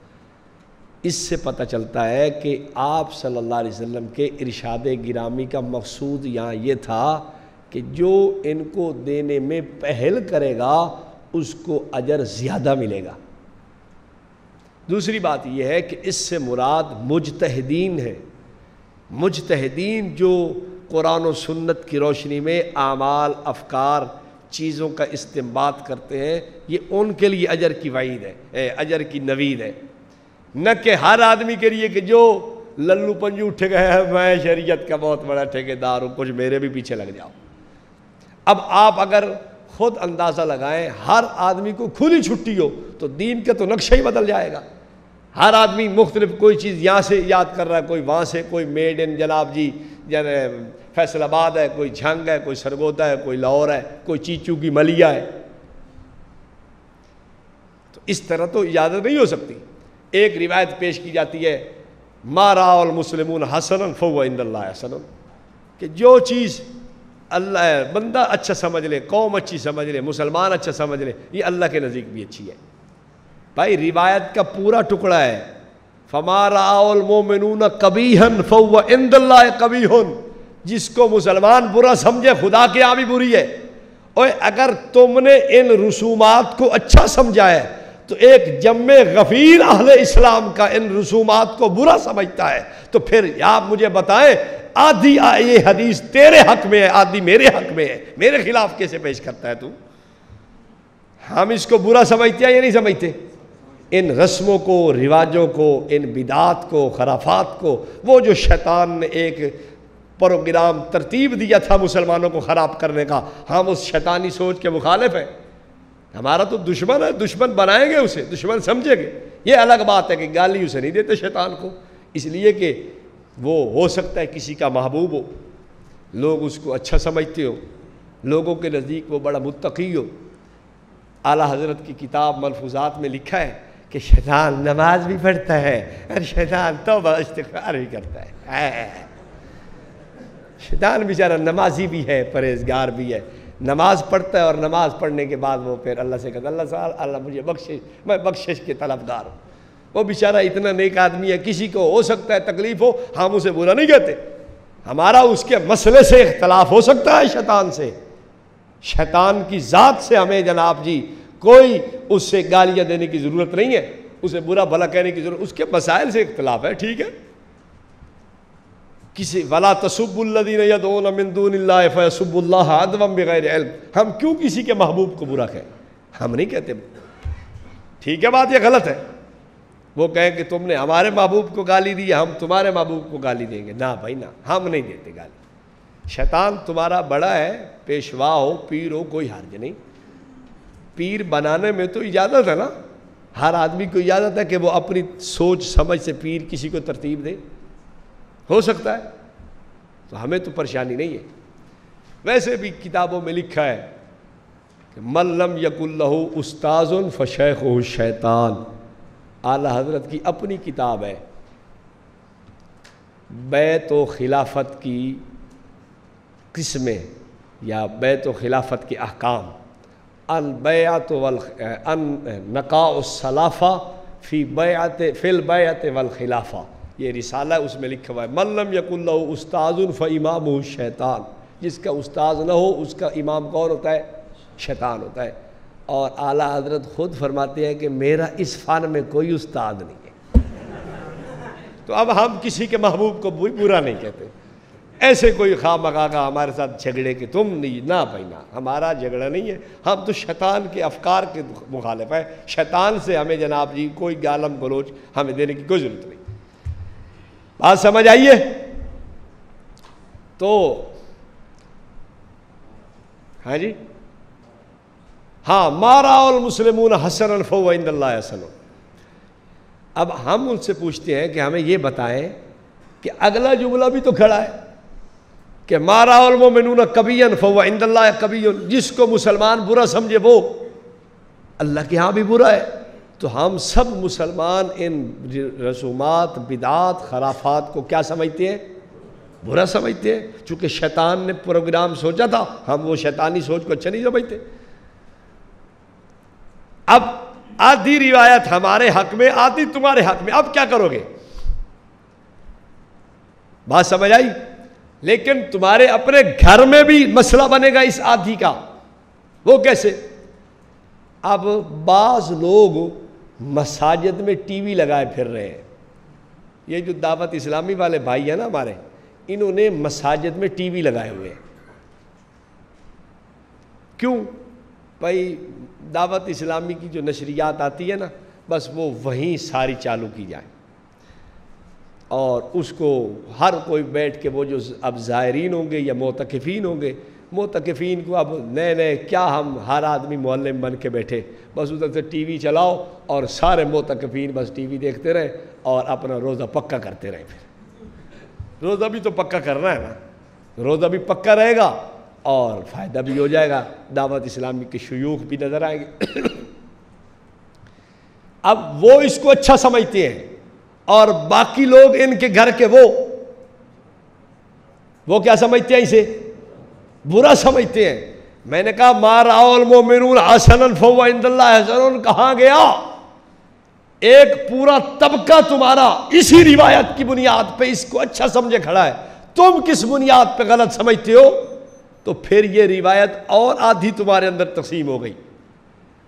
इससे पता चलता है कि आप सल्लल्लाहु अलैहि वसल्लम के इरशाद गिरामी का मकसूद यहाँ ये था कि जो इनको देने में पहल करेगा, उसको अजर ज़्यादा मिलेगा। दूसरी बात यह है कि इससे मुराद मुजतहदीन है। मुजतहदीन जो कुरान और सुन्नत की रोशनी में आमाल, अफकार, चीज़ों का इस्तेमाल करते हैं, ये उनके लिए अजर की वईद है अजर की नवीद है। न कि हर आदमी के लिए कि जो लल्लू पंजू उठ गए हैं, मैं शरीयत का बहुत बड़ा ठेकेदार हूँ, कुछ मेरे भी पीछे लग जाओ। अब आप अगर खुद अंदाज़ा लगाएँ, हर आदमी को खुली छुट्टी हो तो दीन का तो नक्शा ही बदल जाएगा। हर आदमी मुख्तलिफ़ कोई चीज़ यहाँ से याद कर रहा है, कोई वहाँ से, कोई मेड इन जनाब जी जन फैसलाबाद है, कोई झंग है, कोई सरगोदा है, कोई लाहौर है, कोई चीचू की मलिया है। तो इस तरह तो इजाज़त नहीं हो सकती। एक रिवायत पेश की जाती है मारा और मुसलमून हसन फ़ो हसन कि जो चीज़ अल्लाह, बंदा अच्छा समझ ले, कौम अच्छी समझ ले, मुसलमान अच्छा समझ ले, ये अल्लाह के नज़दीक भी अच्छी है। भाई, रिवायत का पूरा टुकड़ा है फमारामोमिन कभी हन फ़व इंदल्ला कभी हन जिसको मुसलमान बुरा समझे, खुदा के यहाँ भी बुरी है। और अगर तुमने इन रसूमात को अच्छा समझा है तो एक जम्मे गफीर अहल इस्लाम का इन रसूमात को बुरा समझता है। तो फिर आप मुझे बताएँ, आधी ये हदीस तेरे हक में है, आधी मेरे हक में है। मेरे खिलाफ कैसे पेश करता है तू? हम इसको बुरा समझते हैं या नहीं समझते? इन रस्मों को, रिवाजों को, इन बिदात को, खराफात को, वो जो शैतान ने एक प्रोग्राम तरतीब दिया था मुसलमानों को ख़राब करने का, हम उस शैतानी सोच के मुखालिफ हैं। हमारा तो दुश्मन है, दुश्मन बनाएँगे उसे, दुश्मन समझेंगे। ये अलग बात है कि गाली उसे नहीं देते शैतान को। इसलिए कि वो, हो सकता है किसी का महबूब हो। लोग उसको अच्छा समझते हो। लोगों के नज़दीक वो बड़ा मुतकी हो। आला हज़रत की किताब मलफूजात में लिखा है कि शैतान नमाज़ भी पढ़ता है और शैतान तो इस्तफार भी करता है। शैतान बेचारा नमाजी भी है, परहेजगार भी है। नमाज़ पढ़ता है और नमाज़ पढ़ने के बाद वो फिर अल्लाह से कहता अल्लाह साल अल्लाह मुझे बख्शिश, मैं बख्शिश के तलबगार हूँ। वो बेचारा इतना नेक आदमी है, किसी को हो सकता है तकलीफ़ हो, हम उसे बुरा नहीं कहते। हमारा उसके मसले से इख्तलाफ हो सकता है शैतान से। शैतान की ज़ात से हमें जनाब जी, कोई उससे गालियाँ देने की ज़रूरत नहीं है, उसे बुरा भला कहने की ज़रूरत, उसके मसाइल से इख्तलाफ है, ठीक है? किसी वला तसुबुल्लिन यदोन बगैर हम क्यों किसी के महबूब को बुरा कहें? हम नहीं कहते। ठीक है बात यह गलत है। वो कहें कि तुमने हमारे महबूब को गाली दी, हम तुम्हारे महबूब को गाली देंगे। ना भाई, ना। हम नहीं देते गाली। शैतान तुम्हारा बड़ा है, पेशवा हो, पीर हो, कोई हार्ज नहीं। पीर बनाने में तो इजाज़त है ना। हर आदमी को इजाज़त है कि वो अपनी सोच, समझ से पीर किसी को तरतीब दे। हो सकता है। तो हमें तो परेशानी नहीं है। वैसे भी किताबों में लिखा है कि मल्लम यकुल्लहु उस्ताज़ुन फ़शैख शैतान। आला हज़रत की अपनी किताब है। बैत व खिलाफत की किस्में या बैत व खिलाफत के अहकाम। अलबैत वल अन नका फ़ी बैत फ़िल बैत वल खिलाफ़ा। ये रिसाला उसमें लिखा हुआ है मल्लम यकुल्ला उस्ताजुन फ़ इमाम शैतान। जिसका उस्ताद ना हो, उसका इमाम कौन होता है? शैतान होता है। और आला हज़रत ख़ुद फरमाते हैं कि मेरा इस फ़न में कोई उस्ताद नहीं है। तो अब हम किसी के महबूब को बुरा नहीं कहते। ऐसे कोई खा मगा का हमारे साथ झगड़े के तुम नहीं, ना भाई, ना। हमारा झगड़ा नहीं है। हम तो शैतान के अफकार के मुखालिफ है। शैतान से हमें जनाब जी कोई गालम गलोच हमें देने की कोई ज़रूरत नहीं। बात समझ आइए तो हाँ जी? हाँ मारा और मुसलमून हसन फ़ोल्ला हसन अब हम उनसे पूछते हैं कि हमें ये बताएँ कि अगला जुमला भी तो खड़ा है कि मारा मिनून कबीन फवा इंदल्ला कबी जिसको मुसलमान बुरा समझे वो, अल्लाह के यहाँ भी बुरा है। तो हम सब मुसलमान इन रसूमात, बिदात, खराफात को क्या समझते हैं? बुरा समझते हैं। चूँकि शैतान ने प्रोग्राम सोचा था, हम वो शैतानी सोच को अच्छा नहीं समझते। अब आधी रिवायत हमारे हक में, आधी तुम्हारे हक में। अब क्या करोगे? बात समझ आई? लेकिन तुम्हारे अपने घर में भी मसला बनेगा इस आधी का। वो कैसे? अब बाज लोग मसाजिद में टीवी लगाए फिर रहे हैं। ये जो दावत इस्लामी वाले भाई हैं ना हमारे, इन्होंने मसाजिद में टीवी लगाए हुए हैं। क्यों? भाई, दावत इस्लामी की जो नशरियात आती है ना, बस वो वहीं सारी चालू की जाए। और उसको हर कोई बैठ के वो जो अब ज़ायरीन होंगे या मोतकफ़ीन होंगे मोतकफ़ीन को अब नए नए क्या हम हर आदमी मोहल्ले में बन के बैठे। बस उधर से टीवी चलाओ और सारे मोतकफ़ीन बस टीवी देखते रहे और अपना रोज़ा पक्का करते रहे फिर। रोज़ा भी तो पक्का करना है ना। रोज़ा भी पक्का रहेगा और फ़ायदा भी हो जाएगा। दावत इस्लामी के शयूख भी नज़र आएँगे। [coughs] अब वो इसको अच्छा समझते हैं और बाकी लोग इनके घर के वो वो क्या समझते हैं इसे? बुरा समझते हैं। मैंने कहा माराउल मोमिन हसन हसन कहा गया? एक पूरा तबका तुम्हारा इसी रिवायत की बुनियाद पे इसको अच्छा समझे खड़ा है। तुम किस बुनियाद पे गलत समझते हो? तो फिर ये रिवायत और आधी तुम्हारे अंदर तकसीम हो गई।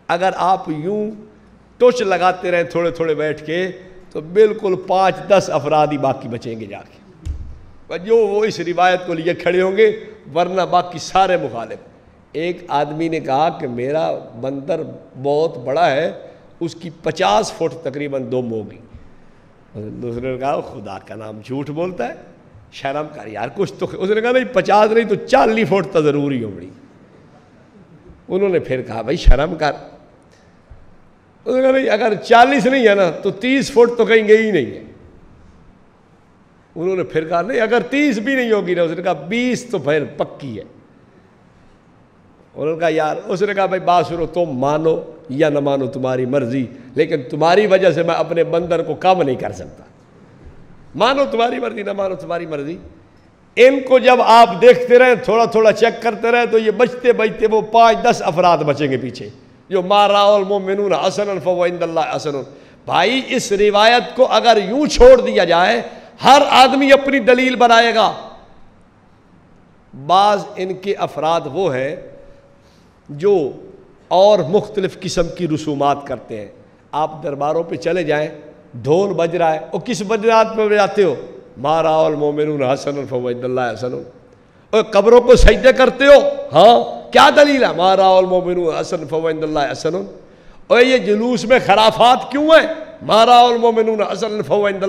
अगर आप यूँ टोच लगाते रहे थोड़े थोड़े बैठ के तो बिल्कुल पाँच दस अफराद ही बाकी बचेंगे जाके। जो वो इस रिवायत को लिए खड़े होंगे, वरना बाकी सारे मुखालिफ। एक आदमी ने कहा कि मेरा बंदर बहुत बड़ा है, उसकी पचास फुट तकरीबन दो होगी दूसरे ने कहा, खुदा का नाम झूठ बोलता है, शर्म कर यार, कुछ तो उसने कहा, नहीं, पचास नहीं तो चालीस फुट तो ज़रूरी हो बड़ी उन्होंने फिर कहा, भाई, शर्म कर। उसने कहा, नहीं, अगर चालीस नहीं है ना तो तीस फुट तो कहीं गई ही नहीं है। उन्होंने फिर कहा, नहीं, अगर तीस भी नहीं होगी ना, उसने कहा, बीस तो फिर पक्की है। उन्होंने कहा, यार, उसने कहा, भाई, बात सुनो, तुम मानो या ना मानो तुम्हारी मर्ज़ी, लेकिन तुम्हारी वजह से मैं अपने बंदर को कम नहीं कर सकता। मानो तुम्हारी मर्ज़ी, ना मानो तुम्हारी मर्ज़ी। इनको जब आप देखते रहे थोड़ा थोड़ा चेक करते रहे तो ये बचते बचते वो पाँच दस अफराद बचेंगे पीछे। जो मारा मोमिन हसन फ़वंदल्ला असन भाई, इस रिवायत को अगर यूँ छोड़ दिया जाए हर आदमी अपनी दलील बनाएगा। बाज इनके अफराद वो हैं जो और मुख्तलिफ़ किस्म की रसूमात करते हैं। आप दरबारों पे चले जाएँ, ढोल बज रहा है, और किस बजरात पे बजाते हो? मारा और मोमिन हसन फ़वंदल्ला हसन और कब्रों को सजदे करते हो? हाँ क्या दलील है? मारा और मोमिन हसन फ़वन और ये जुलूस में खराफात क्यों है? मारा और मोमिन हसन फ़वन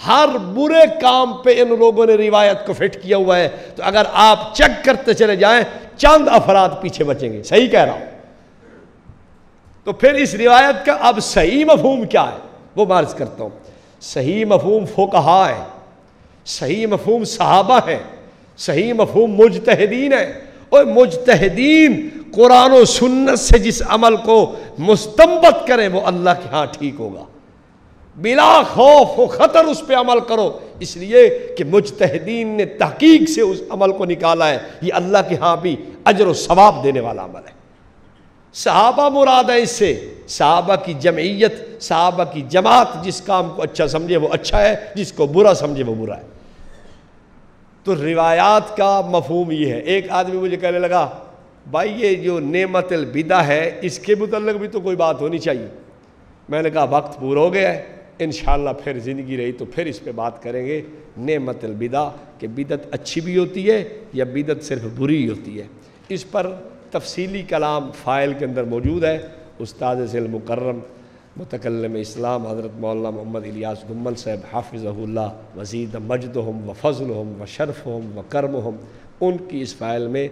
हर बुरे काम पे इन लोगों ने रिवायत को फिट किया हुआ है। तो अगर आप चेक करते चले जाएँ, चंद अफराद पीछे बचेंगे। सही कह रहा हूँ। तो फिर इस रिवायत का अब सही मफहूम क्या है? वो मार्ज करता हूँ। सही मफहूम फोकहा है। सही मफहूम सहाबा है। सही मफहूम मुजतहदीन है। और मुजतहदीन कुरान सुन्नत से जिस अमल को मुस्तमत करें, वो अल्लाह के यहाँ ठीक होगा। बिला खौफ व ख़तर उस पर अमल करो। इसलिए कि मुजतहदीन ने तहकीक से उस अमल को निकाला है। ये अल्लाह के यहाँ भी अजर सवाब देने वाला अमल है। सहाबा मुराद है इससे। सहाबा की जमयत सहाबा की जमात जिस काम को अच्छा समझे वो अच्छा है, जिसको बुरा समझे वो बुरा है। तो रिवायात का मफहूम ये है। एक आदमी मुझे कहने लगा, भाई ये जो नेमत बिदा है, इसके मुतलक भी तो कोई बात होनी चाहिए। मैंने कहा, वक्त पूरा हो गया है। इन फिर ज़िंदगी रही तो फिर इस पर बात करेंगे नेमत कि बिदत अच्छी भी होती है या बिदत सिर्फ़ बुरी होती है। इस पर तफसीली कलाम फ़ाइल के अंदर मौजूद है, उस्ताद सिल मुकर्रम मतकलम इस्लाम, हज़रत मौलाना मोहम्मद इलियास गुम्मल साहब हाफिज़ल्ला वज़ीद मजद हम व फ़ज़ल हम व शरफ़ हम व कर्म हम उनकी इस फ़ाइल में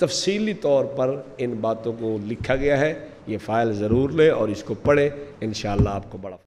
तफसीली तौर पर इन बातों को लिखा गया है। ये फ़ाइल ज़रूर लें और इसको पढ़ें इन शाला आपको बड़ा